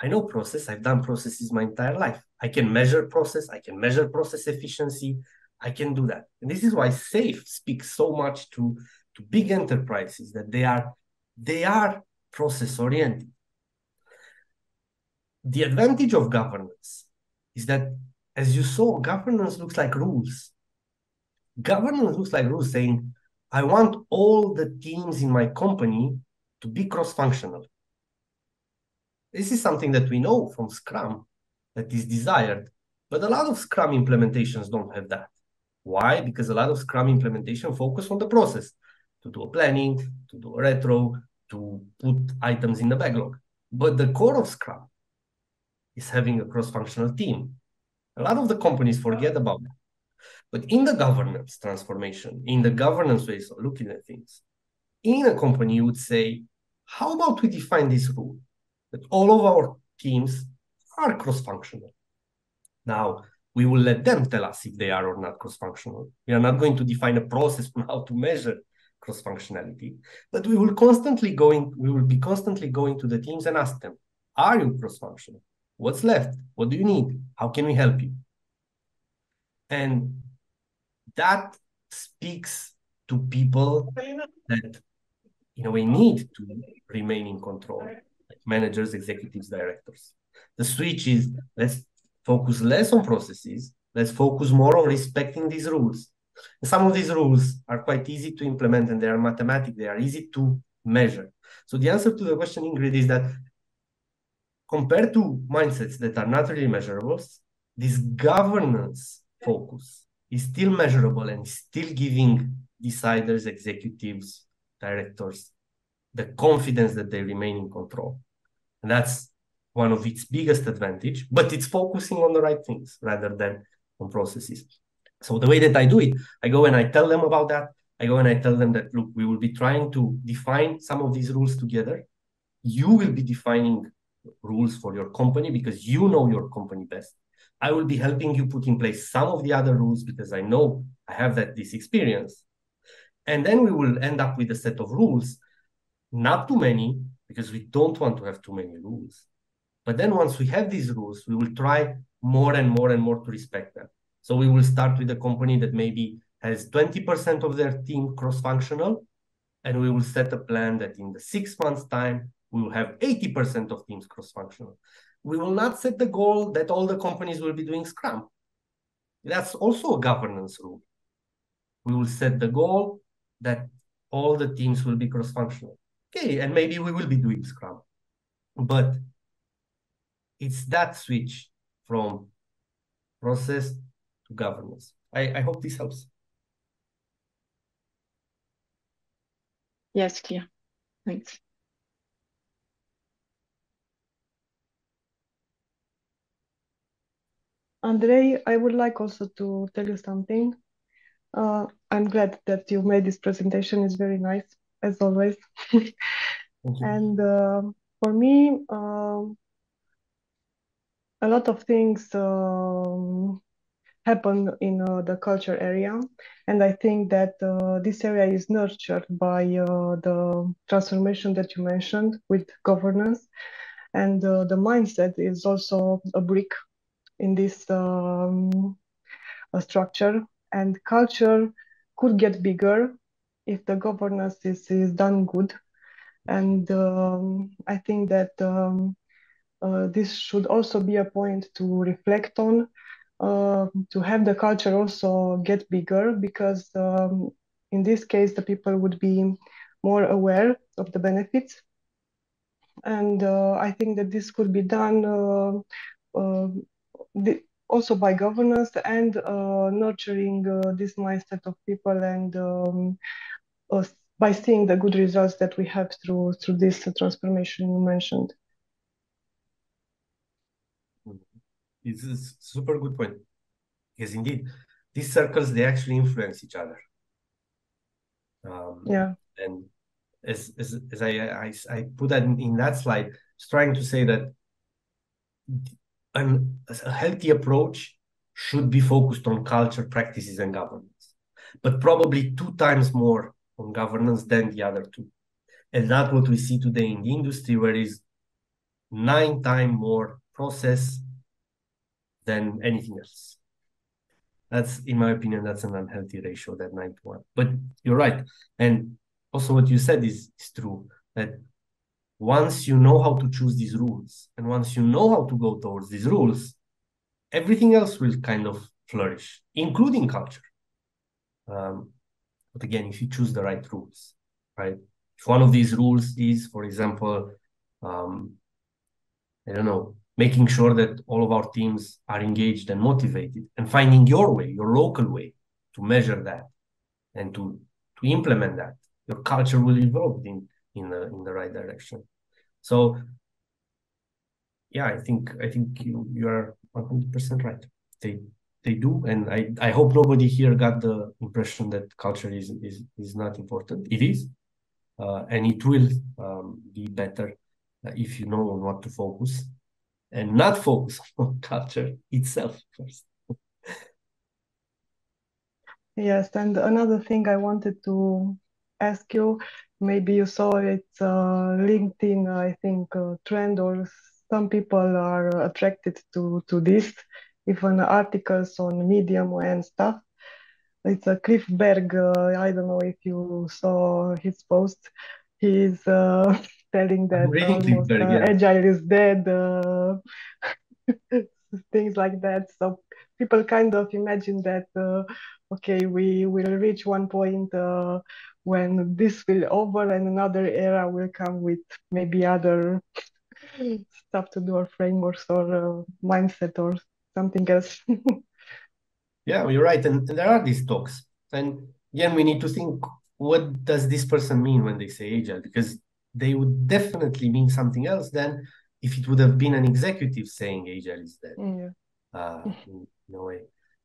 Speaker 2: I know process. I've done processes my entire life. I can measure process. I can measure process efficiency. I can do that. And this is why SAFe speaks so much to, to big enterprises that they are they are process oriented. The advantage of governance is that as you saw, governance looks like rules. Governance looks like rules saying, I want all the teams in my company to be cross-functional. This is something that we know from Scrum that is desired, but a lot of Scrum implementations don't have that. Why? Because a lot of Scrum implementation focus on the process to do a planning, to do a retro, to put items in the backlog. But the core of Scrum is having a cross-functional team. A lot of the companies forget about that. But in the governance transformation, in the governance ways of looking at things, in a company, you would say, how about we define this rule that all of our teams are cross-functional? Now, we will let them tell us if they are or not cross-functional. We are not going to define a process *laughs* on how to measure cross-functionality, but we will constantly going, we will be constantly going to the teams and ask them, are you cross-functional? What's left? What do you need? How can we help you? And that speaks to people that in a way need to remain in control, like managers, executives, directors. The switch is let's focus less on processes, let's focus more on respecting these rules. And some of these rules are quite easy to implement and they are mathematic, they are easy to measure. So the answer to the question, Ingrid, is that compared to mindsets that are not really measurables, this governance focus is still measurable and still giving deciders, executives, directors the confidence that they remain in control. And that's one of its biggest advantage, but it's focusing on the right things rather than on processes. So the way that I do it, I go and I tell them about that. I go and I tell them that, look, we will be trying to define some of these rules together. You will be defining rules for your company because you know your company best. I will be helping you put in place some of the other rules because I know I have that this experience. And then we will end up with a set of rules, not too many, because we don't want to have too many rules. But then once we have these rules, we will try more and more and more to respect them. So we will start with a company that maybe has 20% of their team cross-functional, and we will set a plan that in the six months time, we will have 80% of teams cross-functional. We will not set the goal that all the companies will be doing Scrum. That's also a governance rule. We will set the goal that all the teams will be cross-functional. Okay, and maybe we will be doing Scrum. But it's that switch from process to governance. I, I hope this helps.
Speaker 6: Yes, clear. Thanks.
Speaker 5: Andrei, I would like also to tell you something. Uh, I'm glad that you made this presentation. It's very nice, as always. *laughs* and uh, for me, um, a lot of things um, happen in uh, the culture area, and I think that uh, this area is nurtured by uh, the transformation that you mentioned with governance, and the mindset is also a brick in this um, structure. And culture could get bigger if the governance is, is done good. And um, i think that um, uh, this should also be a point to reflect on uh, to have the culture also get bigger because um, in this case the people would be more aware of the benefits and uh, i think that this could be done uh, uh, the, also by governance and uh, nurturing uh, this mindset of people and um, by seeing the good results that we have through through this transformation you mentioned.
Speaker 2: It's a super good point. Yes, indeed. these circles they actually influence each other.
Speaker 5: Um, yeah.
Speaker 2: And as as, as I, I I put that in, in that slide, it's trying to say that an, a healthy approach should be focused on culture, practices, and governance, but probably two times more on governance than the other two. And that's what we see today in the industry, where is nine times more process than anything else. That's, in my opinion, that's an unhealthy ratio, that nine to one. But you're right. And also what you said is, is true, that once you know how to choose these rules, and once you know how to go towards these rules, everything else will kind of flourish, including culture. Um, but again, if you choose the right rules, right? If one of these rules is, for example, um, I don't know, making sure that all of our teams are engaged and motivated and finding your way, your local way to measure that and to, to implement that, your culture will evolve in, in the in the right direction. So yeah, I think I think you you are 100% right. They they do, and I I hope nobody here got the impression that culture is is is not important. It is, uh, and it will um, be better uh, if you know on what to focus and not focus *laughs* on culture itself first.
Speaker 5: yes, and another thing I wanted to ask you, maybe you saw it uh, LinkedIn, I think, uh, trend or some people are attracted to to this, even articles on Medium and stuff. It's a Cliff Berg. Uh, I don't know if you saw his post. He's uh, *laughs* telling that almost Berg, uh, yeah. agile is dead, uh, *laughs* things like that. So people kind of imagine that uh, okay, we will reach one point uh, when this will over and another era will come with maybe other *laughs* stuff to do or frameworks or uh, mindset or something else. *laughs*
Speaker 2: yeah, you're right, and, and there are these talks, and again, we need to think what does this person mean when they say agile because they would definitely mean something else than if it would have been an executive saying agile is dead
Speaker 5: yeah.
Speaker 2: uh, *laughs* in, in a way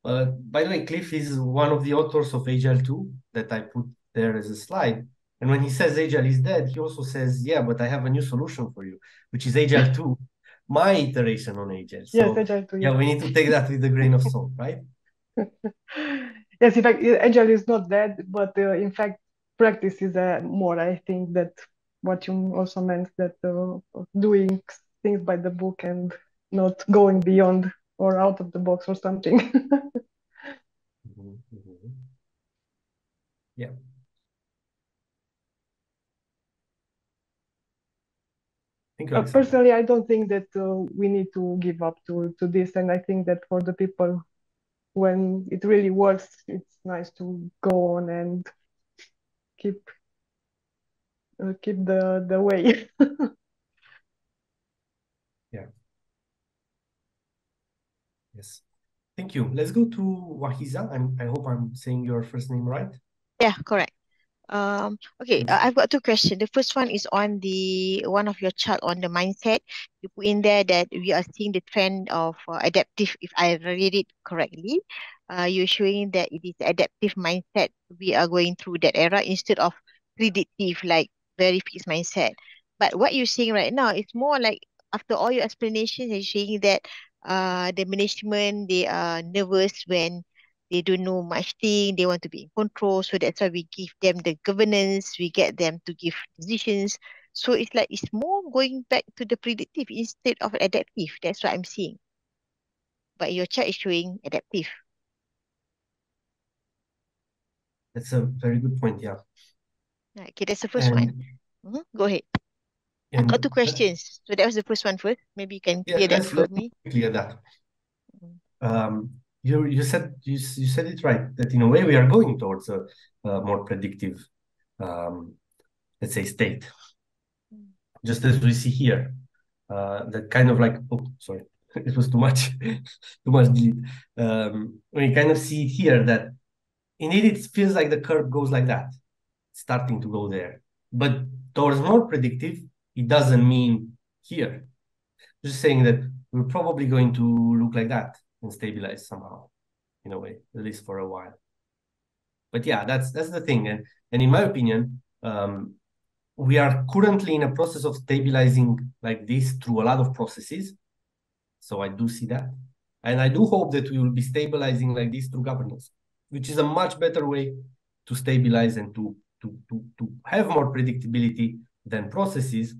Speaker 2: uh, by the way cliff is one of the authors of agile 2 that i put there as a slide and when he says agile is dead he also says yeah but i have a new solution for you which is agile 2 *laughs* my iteration on agile
Speaker 5: so, yes agile 2
Speaker 2: yeah. yeah we need to take that with a grain of salt right *laughs*
Speaker 5: yes in fact agile is not dead but uh, in fact practice is uh, more i think that what you also meant that uh, doing things by the book and not going beyond or out of the box or something.
Speaker 2: mm-hmm, *laughs* mm-hmm. Yeah.
Speaker 5: Uh, personally, I don't think that uh, we need to give up to, to this. And I think that for the people, when it really works, it's nice to go on and keep keep the the way. *laughs*
Speaker 2: yeah. Yes. Thank you. Let's go to Wahiza. I'm, I hope I'm saying your first name right.
Speaker 4: Yeah, correct. Um, okay, uh, I've got two questions. The first one is on the one of your chart on the mindset. You put in there that we are seeing the trend of uh, adaptive. If I read it correctly, uh, you're showing that it is adaptive mindset. We are going through that era instead of predictive, like very fixed mindset. But what you're saying right now is more like after all your explanations, you're saying that uh the management they are nervous when they don't know much thing, they want to be in control. So that's why we give them the governance, we get them to give decisions. So it's like it's more going back to the predictive instead of adaptive. That's what I'm seeing. But your chart is showing adaptive.
Speaker 2: That's a very good point, yeah.
Speaker 4: Okay, that's the first and, one. Mm-hmm. Go ahead. I've got two questions. So that was the first one first. Maybe you can clear that for me.
Speaker 2: Clear that. Mm. Um, you you said you, you said it right that in a way we are going towards a, a more predictive, um, let's say, state. Mm. Just as we see here, uh, that kind of like oh sorry, *laughs* it was too much, *laughs* too much delete. Um, we kind of see it here that indeed it feels like the curve goes like that starting to go there. But towards more predictive, it doesn't mean here. Just saying that we're probably going to look like that and stabilize somehow. in a way, at least for a while. But yeah, that's that's the thing. And and in my opinion, um, we are currently in a process of stabilizing like this through a lot of processes. So I do see that. And I do hope that we will be stabilizing like this through governance, which is a much better way to stabilize and to, to, to, to have more predictability than processes.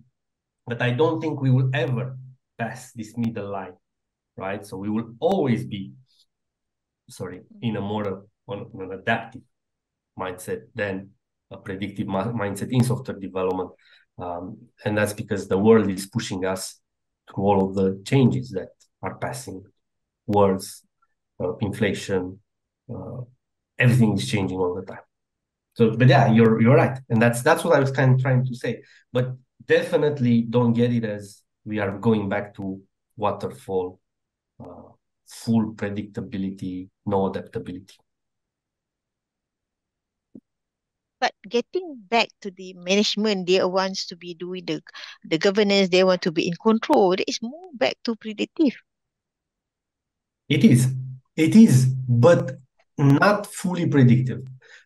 Speaker 2: But I don't think we will ever pass this middle line, right? So we will always be, sorry, in a more on, an adaptive mindset than a predictive mindset in software development. Um, and that's because the world is pushing us through all of the changes that are passing wars, uh, inflation, uh, everything is changing all the time. So, but yeah, you're you're right, and that's that's what I was kind of trying to say. But definitely don't get it as we are going back to waterfall, uh, full predictability, no adaptability.
Speaker 4: But getting back to the management, they wants to be doing the the governance, they want to be in control. It is more back to predictive.
Speaker 2: It is. It is, but not fully predictive.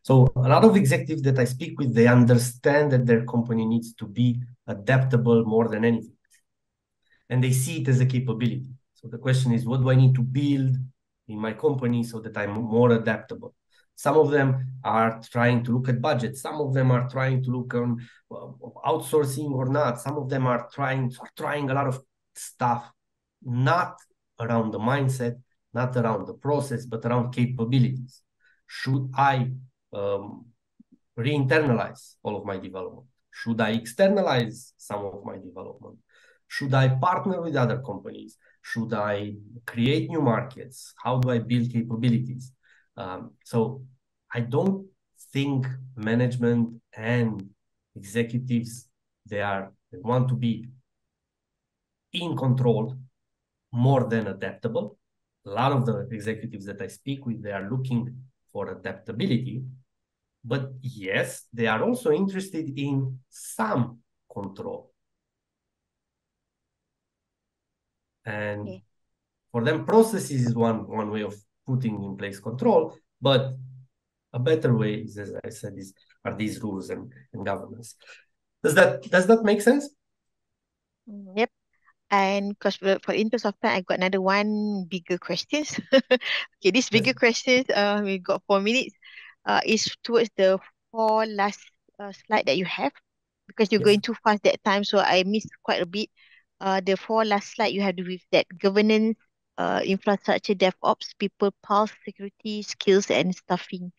Speaker 2: So a lot of executives that I speak with, they understand that their company needs to be adaptable more than anything. And they see it as a capability. So the question is, what do I need to build in my company so that I'm more adaptable? Some of them are trying to look at budget. Some of them are trying to look on uh, outsourcing or not. Some of them are trying are trying a lot of stuff, not around the mindset, not around the process, but around capabilities. Should I um, re-internalize all of my development? Should I externalize some of my development? Should I partner with other companies? Should I create new markets? How do I build capabilities? Um, so I don't think management and executives they are they want to be in control more than adaptable. A lot of the executives that I speak with, they are looking for adaptability. But yes, they are also interested in some control. And for them, processes is one, one way of putting in place control, but a better way is, as I said, is are these rules and, and governance. Does that does that make sense?
Speaker 4: Yep. And because for, for interest of time, I got another one bigger questions. *laughs* okay, this bigger yes. questions, uh, we got four minutes. Uh, is towards the four last uh, slide that you have because you're yes. going too fast that time, so I missed quite a bit. Uh, the four last slide you have with that governance, uh, infrastructure, DevOps, people, pulse, security, skills, and staffing.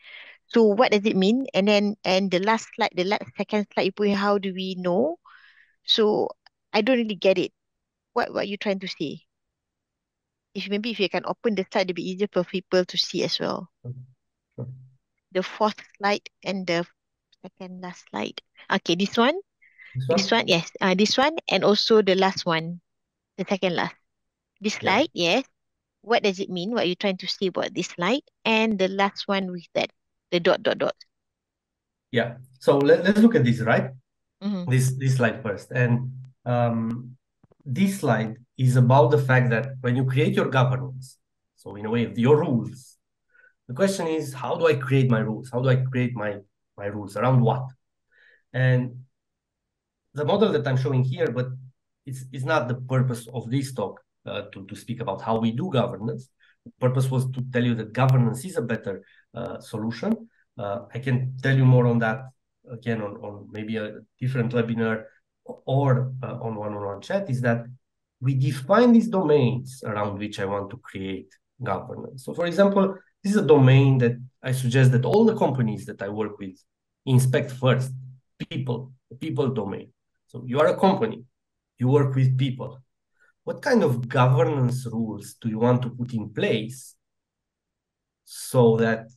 Speaker 4: So what does it mean? And then and the last slide, the last second slide you put how do we know? So I don't really get it. What what are you trying to say? If maybe if you can open the slide, it'll be easier for people to see as well. Sure. The fourth slide and the second last slide. Okay, this one. This one, this one yes. Uh, this one and also the last one, the second last. This slide, yeah. yes. What does it mean? What are you trying to say about this slide? And the last one with that, the dot, dot, dot.
Speaker 2: Yeah. So let, let's look at this, right? Mm-hmm. This this slide first. And um, this slide is about the fact that when you create your governance, so in a way, your rules, the question is, how do I create my rules? How do I create my, my rules? Around what? And the model that I'm showing here, but it's, it's not the purpose of this talk uh, to, to speak about how we do governance. The purpose was to tell you that governance is a better uh, solution. Uh, I can tell you more on that again on, on maybe a different webinar or uh, on one-on-one chat is that we define these domains around which I want to create governance. So for example, this is a domain that I suggest that all the companies that I work with inspect first, people, the people domain. So you are a company, you work with people. What kind of governance rules do you want to put in place so that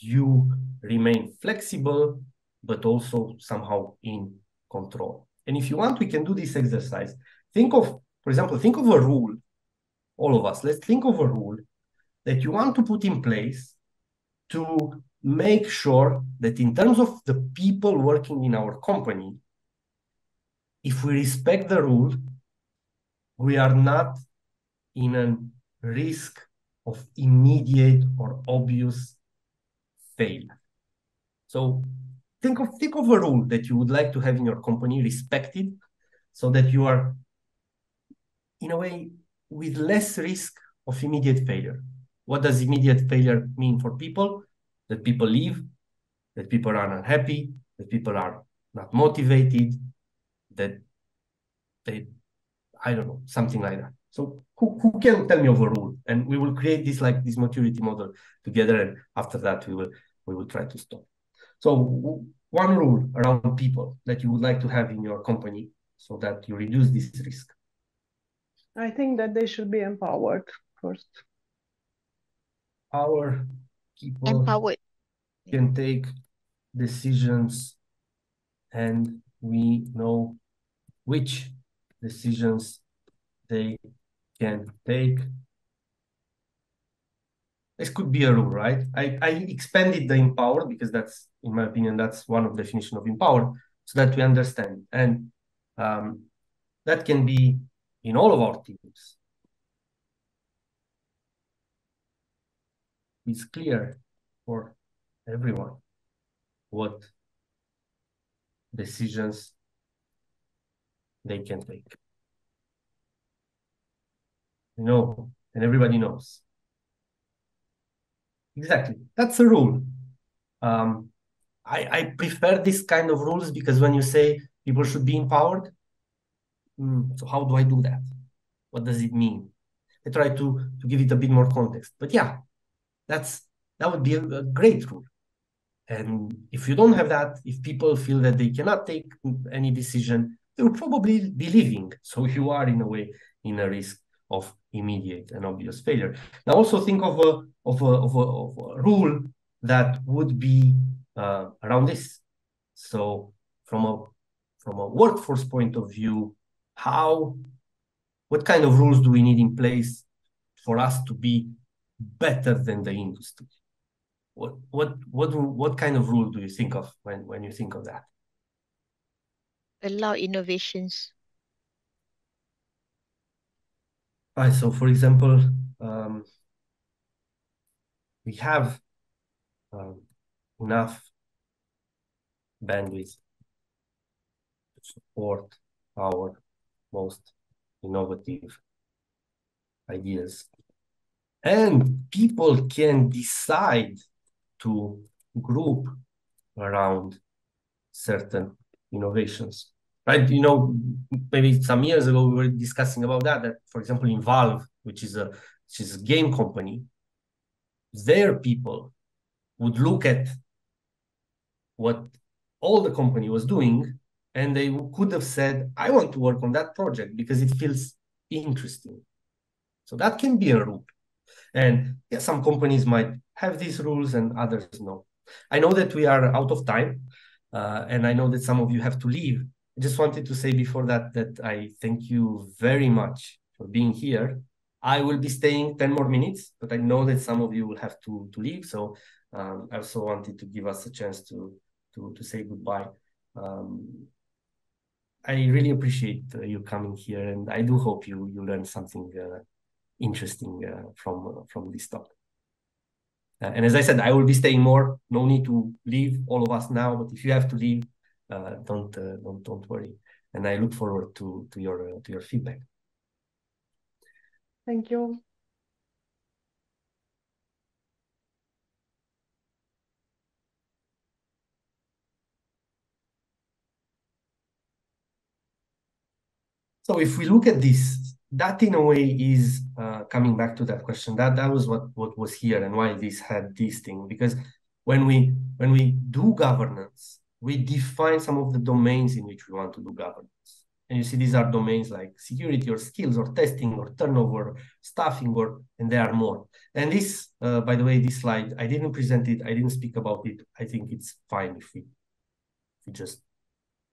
Speaker 2: you remain flexible but also somehow in control? And if you want we can do this exercise. Think of for example think of a rule all of us let's think of a rule that you want to put in place to make sure that in terms of the people working in our company if we respect the rule we are not in a risk of immediate or obvious failure. So think of think of a rule that you would like to have in your company respected so that you are in a way with less risk of immediate failure. What does immediate failure mean for people? That people leave, that people are unhappy, that people are not motivated, that they, I don't know, something like that. So who, who can tell me of a rule? And we will create this like this maturity model together. And after that, we will we will try to stop. So one rule around people that you would like to have in your company so that you reduce this risk.
Speaker 5: I think that they should be empowered first.
Speaker 2: Our people
Speaker 4: Empowered.
Speaker 2: can take decisions and we know which decisions they can take. This could be a rule, right? I, I expanded the empowered because that's, in my opinion, that's one of the definition of empowered so that we understand. And um, that can be in all of our teams. It's clear for everyone what decisions they can take. You know, and everybody knows. Exactly, that's a rule. Um, I, I prefer this kind of rules because when you say people should be empowered, mm, so how do I do that? What does it mean? I try to, to give it a bit more context. But yeah, that's that would be a, a great rule. And if you don't have that, if people feel that they cannot take any decision, they will probably be leaving. So *laughs* you are in a way in a risk of immediate and obvious failure. Now also think of a of a of a, of a rule that would be uh, around this. So from a from a workforce point of view, how what kind of rules do we need in place for us to be better than the industry? What what what what kind of rule do you think of when when you think of that?
Speaker 4: Allow innovations.
Speaker 2: Right. So, for example, um, we have um, enough bandwidth to support our most innovative ideas. And people can decide to group around certain innovations right? You know, maybe some years ago we were discussing about that. That, for example, in Valve, which is a which is a game company, their people would look at what all the company was doing, and they could have said, "I want to work on that project because it feels interesting." So that can be a rule. And yeah, some companies might have these rules and others no. I know that we are out of time, uh, and I know that some of you have to leave. I just wanted to say before that that I thank you very much for being here. I will be staying 10 more minutes, but I know that some of you will have to, to leave. So um, I also wanted to give us a chance to, to, to say goodbye. Um, I really appreciate uh, you coming here, and I do hope you you learn something uh, interesting uh, from uh, from this talk. Uh, and as I said, I will be staying more. No need to leave, all of us now. But if you have to leave, uh, don't uh, don't don't worry. And I look forward to to your uh, to your feedback.
Speaker 5: Thank you.
Speaker 2: So if we look at this, that in a way is uh, coming back to that question. That that was what what was here and why this had this thing. Because when we when we do governance, we define some of the domains in which we want to do governance. And you see, these are domains like security or skills or testing or turnover, staffing, or and there are more. And this, uh, by the way, this slide, I didn't present it, I didn't speak about it. I think it's fine if we, if we just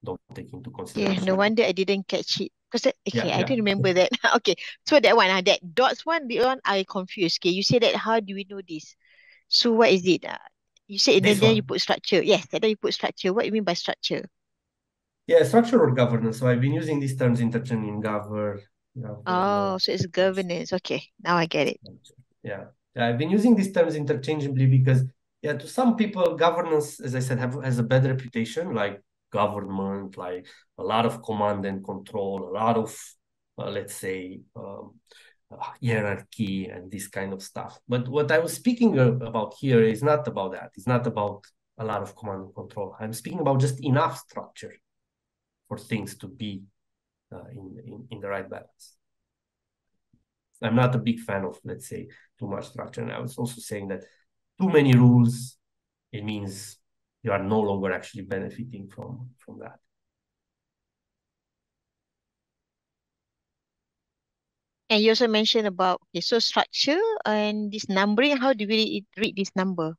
Speaker 2: don't take into consideration.
Speaker 4: Yeah, no wonder I didn't catch it. Because that, okay,
Speaker 2: Yeah,
Speaker 4: I
Speaker 2: yeah.
Speaker 4: didn't remember that. *laughs* okay, so that one, uh, that dots one, the one I confused. Okay, you say that how do we know this? So what is it? Uh, you say and then, then you put structure. Yes, and then you put structure. What do you mean by structure?
Speaker 2: Yeah, structure or governance. So I've been using these terms interchangeably in govern, govern,
Speaker 4: Oh, so it's governance. Okay, now I get it.
Speaker 2: Yeah. I've been using these terms interchangeably because, yeah, to some people, governance, as I said, have, has a bad reputation, like government, like a lot of command and control, a lot of, uh, let's say, um, uh, hierarchy and this kind of stuff. But what I was speaking about here is not about that. It's not about a lot of command and control. I'm speaking about just enough structure for things to be uh, in, in, in the right balance. I'm not a big fan of, let's say, too much structure. And I was also saying that too many rules, it means you are no longer actually benefiting from, from that.
Speaker 4: And you also mentioned about okay, so structure and this numbering. How do we read this number?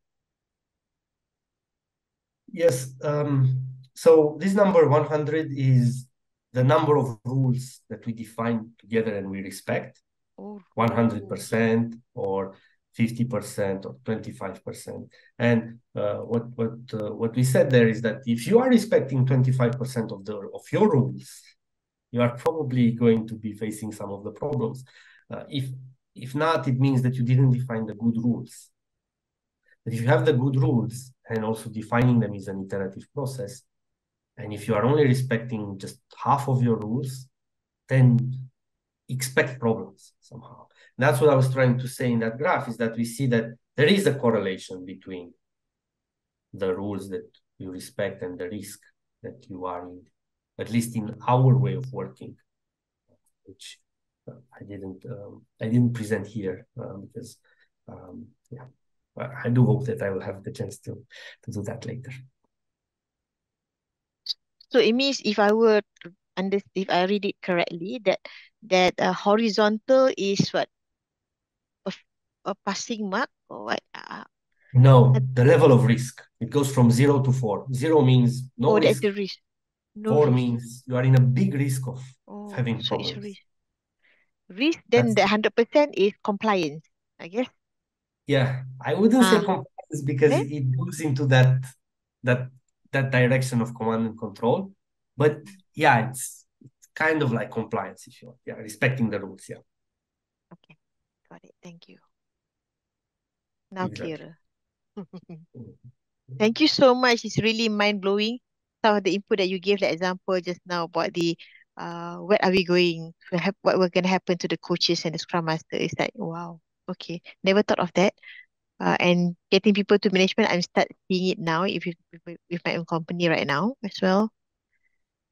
Speaker 2: Yes. Um, so this number 100 is the number of rules that we define together and we respect. 100% or 50% or 25%. And uh, what what uh, what we said there is that if you are respecting 25% of the of your rules, you are probably going to be facing some of the problems. Uh, if if not, it means that you didn't define the good rules. But if you have the good rules and also defining them is an iterative process, and if you are only respecting just half of your rules, then expect problems somehow. And that's what I was trying to say in that graph is that we see that there is a correlation between the rules that you respect and the risk that you are in, at least in our way of working, which uh, I didn't um, I didn't present here uh, because um, yeah, I do hope that I will have the chance to to do that later.
Speaker 4: So it means if I were under if I read it correctly, that that uh, horizontal is what a, a passing mark or what? Uh,
Speaker 2: no, the level of risk. It goes from zero to four. Zero means no
Speaker 4: oh,
Speaker 2: risk.
Speaker 4: that's the risk. No
Speaker 2: four
Speaker 4: risk.
Speaker 2: means you are in a big risk of
Speaker 4: oh,
Speaker 2: having
Speaker 4: so
Speaker 2: problems.
Speaker 4: risk. Risk, then
Speaker 2: That's-
Speaker 4: the hundred percent is compliance, I guess.
Speaker 2: Yeah, I wouldn't say
Speaker 4: Ah.
Speaker 2: compliance because
Speaker 4: Then?
Speaker 2: it goes into that that that direction of command and control. But yeah, it's kind of like compliance, if you want. Yeah, respecting the rules. Yeah.
Speaker 4: Okay, got it. Thank you. Now
Speaker 2: Exactly.
Speaker 4: clearer. Thank you so much. It's really mind blowing. Some of the input that you gave, the example just now about the uh, where are we going? What we're gonna happen to the coaches and the scrum master is like wow. Okay, never thought of that. Uh, and getting people to management, I'm start seeing it now. If you with my own company right now as well.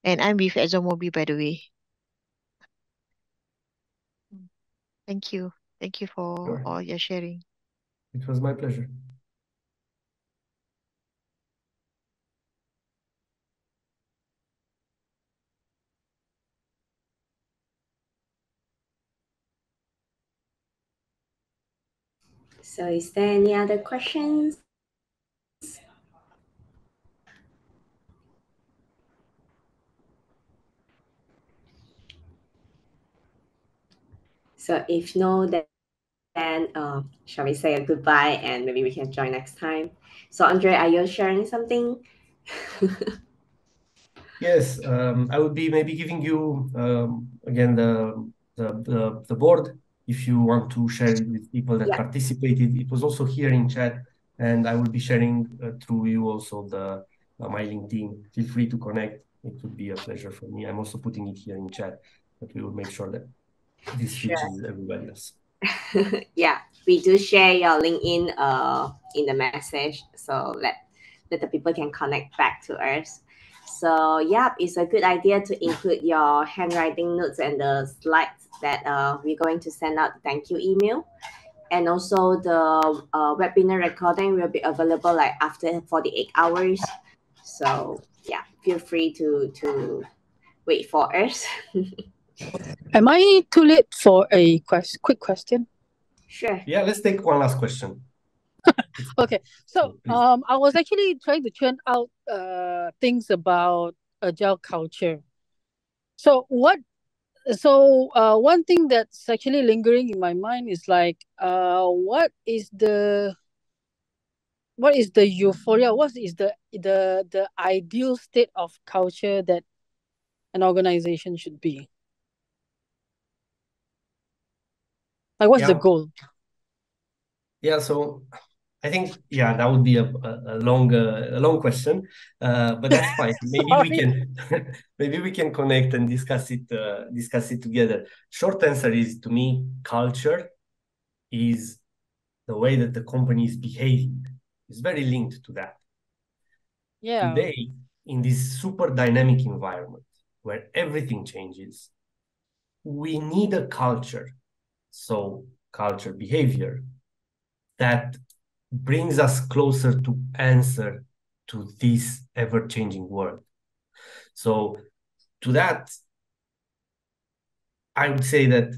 Speaker 4: And I'm with ExxonMobil, by the way. Thank you. Thank you for
Speaker 2: Sure.
Speaker 4: all your sharing.
Speaker 2: It was my pleasure.
Speaker 1: So is there any other questions? So if no, then, then uh, shall we say a goodbye and maybe we can join next time. So Andrei, are you sharing something? *laughs*
Speaker 2: Yes, um, I would be maybe giving you um, again the, the the the board if you want to share it with people that
Speaker 1: Yeah.
Speaker 2: participated. It was also here in chat, and I will be sharing uh, through you also the uh, my LinkedIn. Feel free to connect. It would be a pleasure for me. I'm also putting it here in chat, but we will make sure that this
Speaker 1: Sure.
Speaker 2: reaches everybody else. *laughs*
Speaker 1: yeah, we do share your LinkedIn uh in the message, so let that the people can connect back to us. So yeah, it's a good idea to include your handwriting notes and the slides that uh, we're going to send out thank you email. And also the uh, webinar recording will be available like after 48 hours. So yeah, feel free to to wait for us. *laughs*
Speaker 7: Am I too late for a quest- quick question?
Speaker 1: sure.
Speaker 2: Yeah, let's take one last question. *laughs*
Speaker 7: Okay, so um, I was actually trying to churn out uh things about agile culture. So what? So uh, one thing that's actually lingering in my mind is like, uh, what is the what is the euphoria? What is the the the ideal state of culture that an organization should be? Like, what's the goal?
Speaker 2: Yeah, so I think yeah, that would be a, a, a long uh, a long question, uh, but that's fine. *laughs* Maybe we can *laughs* maybe we can connect and discuss it uh, discuss it together. Short answer is to me, culture is the way that the company is behaving. It's very linked to that.
Speaker 7: Yeah.
Speaker 2: Today, in this super dynamic environment where everything changes, we need a culture. So culture behavior that brings us closer to answer to this ever-changing world. So to that, I would say that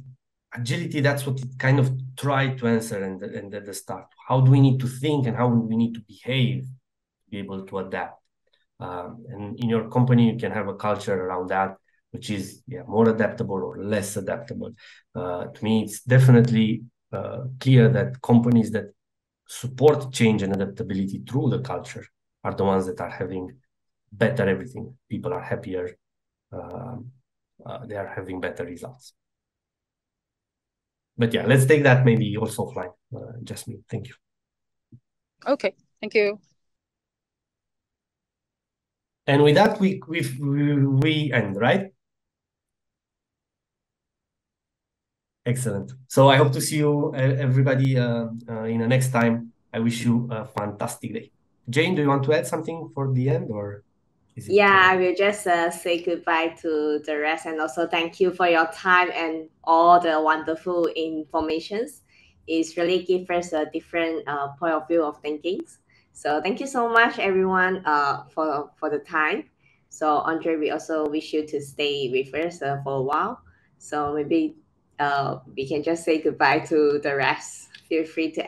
Speaker 2: agility, that's what it kind of tried to answer and, and the start. How do we need to think and how do we need to behave to be able to adapt? Um, and in your company, you can have a culture around that, which is yeah, more adaptable or less adaptable. Uh, to me, it's definitely uh, clear that companies that support change and adaptability through the culture are the ones that are having better everything. People are happier. Um, uh, they are having better results. But yeah, let's take that maybe also offline. Uh, Jasmine, thank you.
Speaker 7: Okay, thank you.
Speaker 2: And with that, we we we end, right? Excellent. So I hope to see you, everybody, uh, uh, in the next time. I wish you a fantastic day. Jane, do you want to add something for the end, or?
Speaker 1: yeah, I will just uh, say goodbye to the rest, and also thank you for your time and all the wonderful informations. It's really give us a different uh, point of view of thinking. So thank you so much, everyone, uh, for for the time. So Andrei, we also wish you to stay with us uh, for a while. So maybe uh, we can just say goodbye to the rest. Feel free to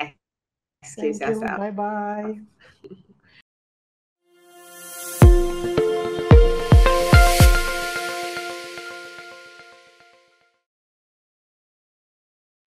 Speaker 1: excuse
Speaker 5: Thank
Speaker 1: yourself.
Speaker 5: Bye bye.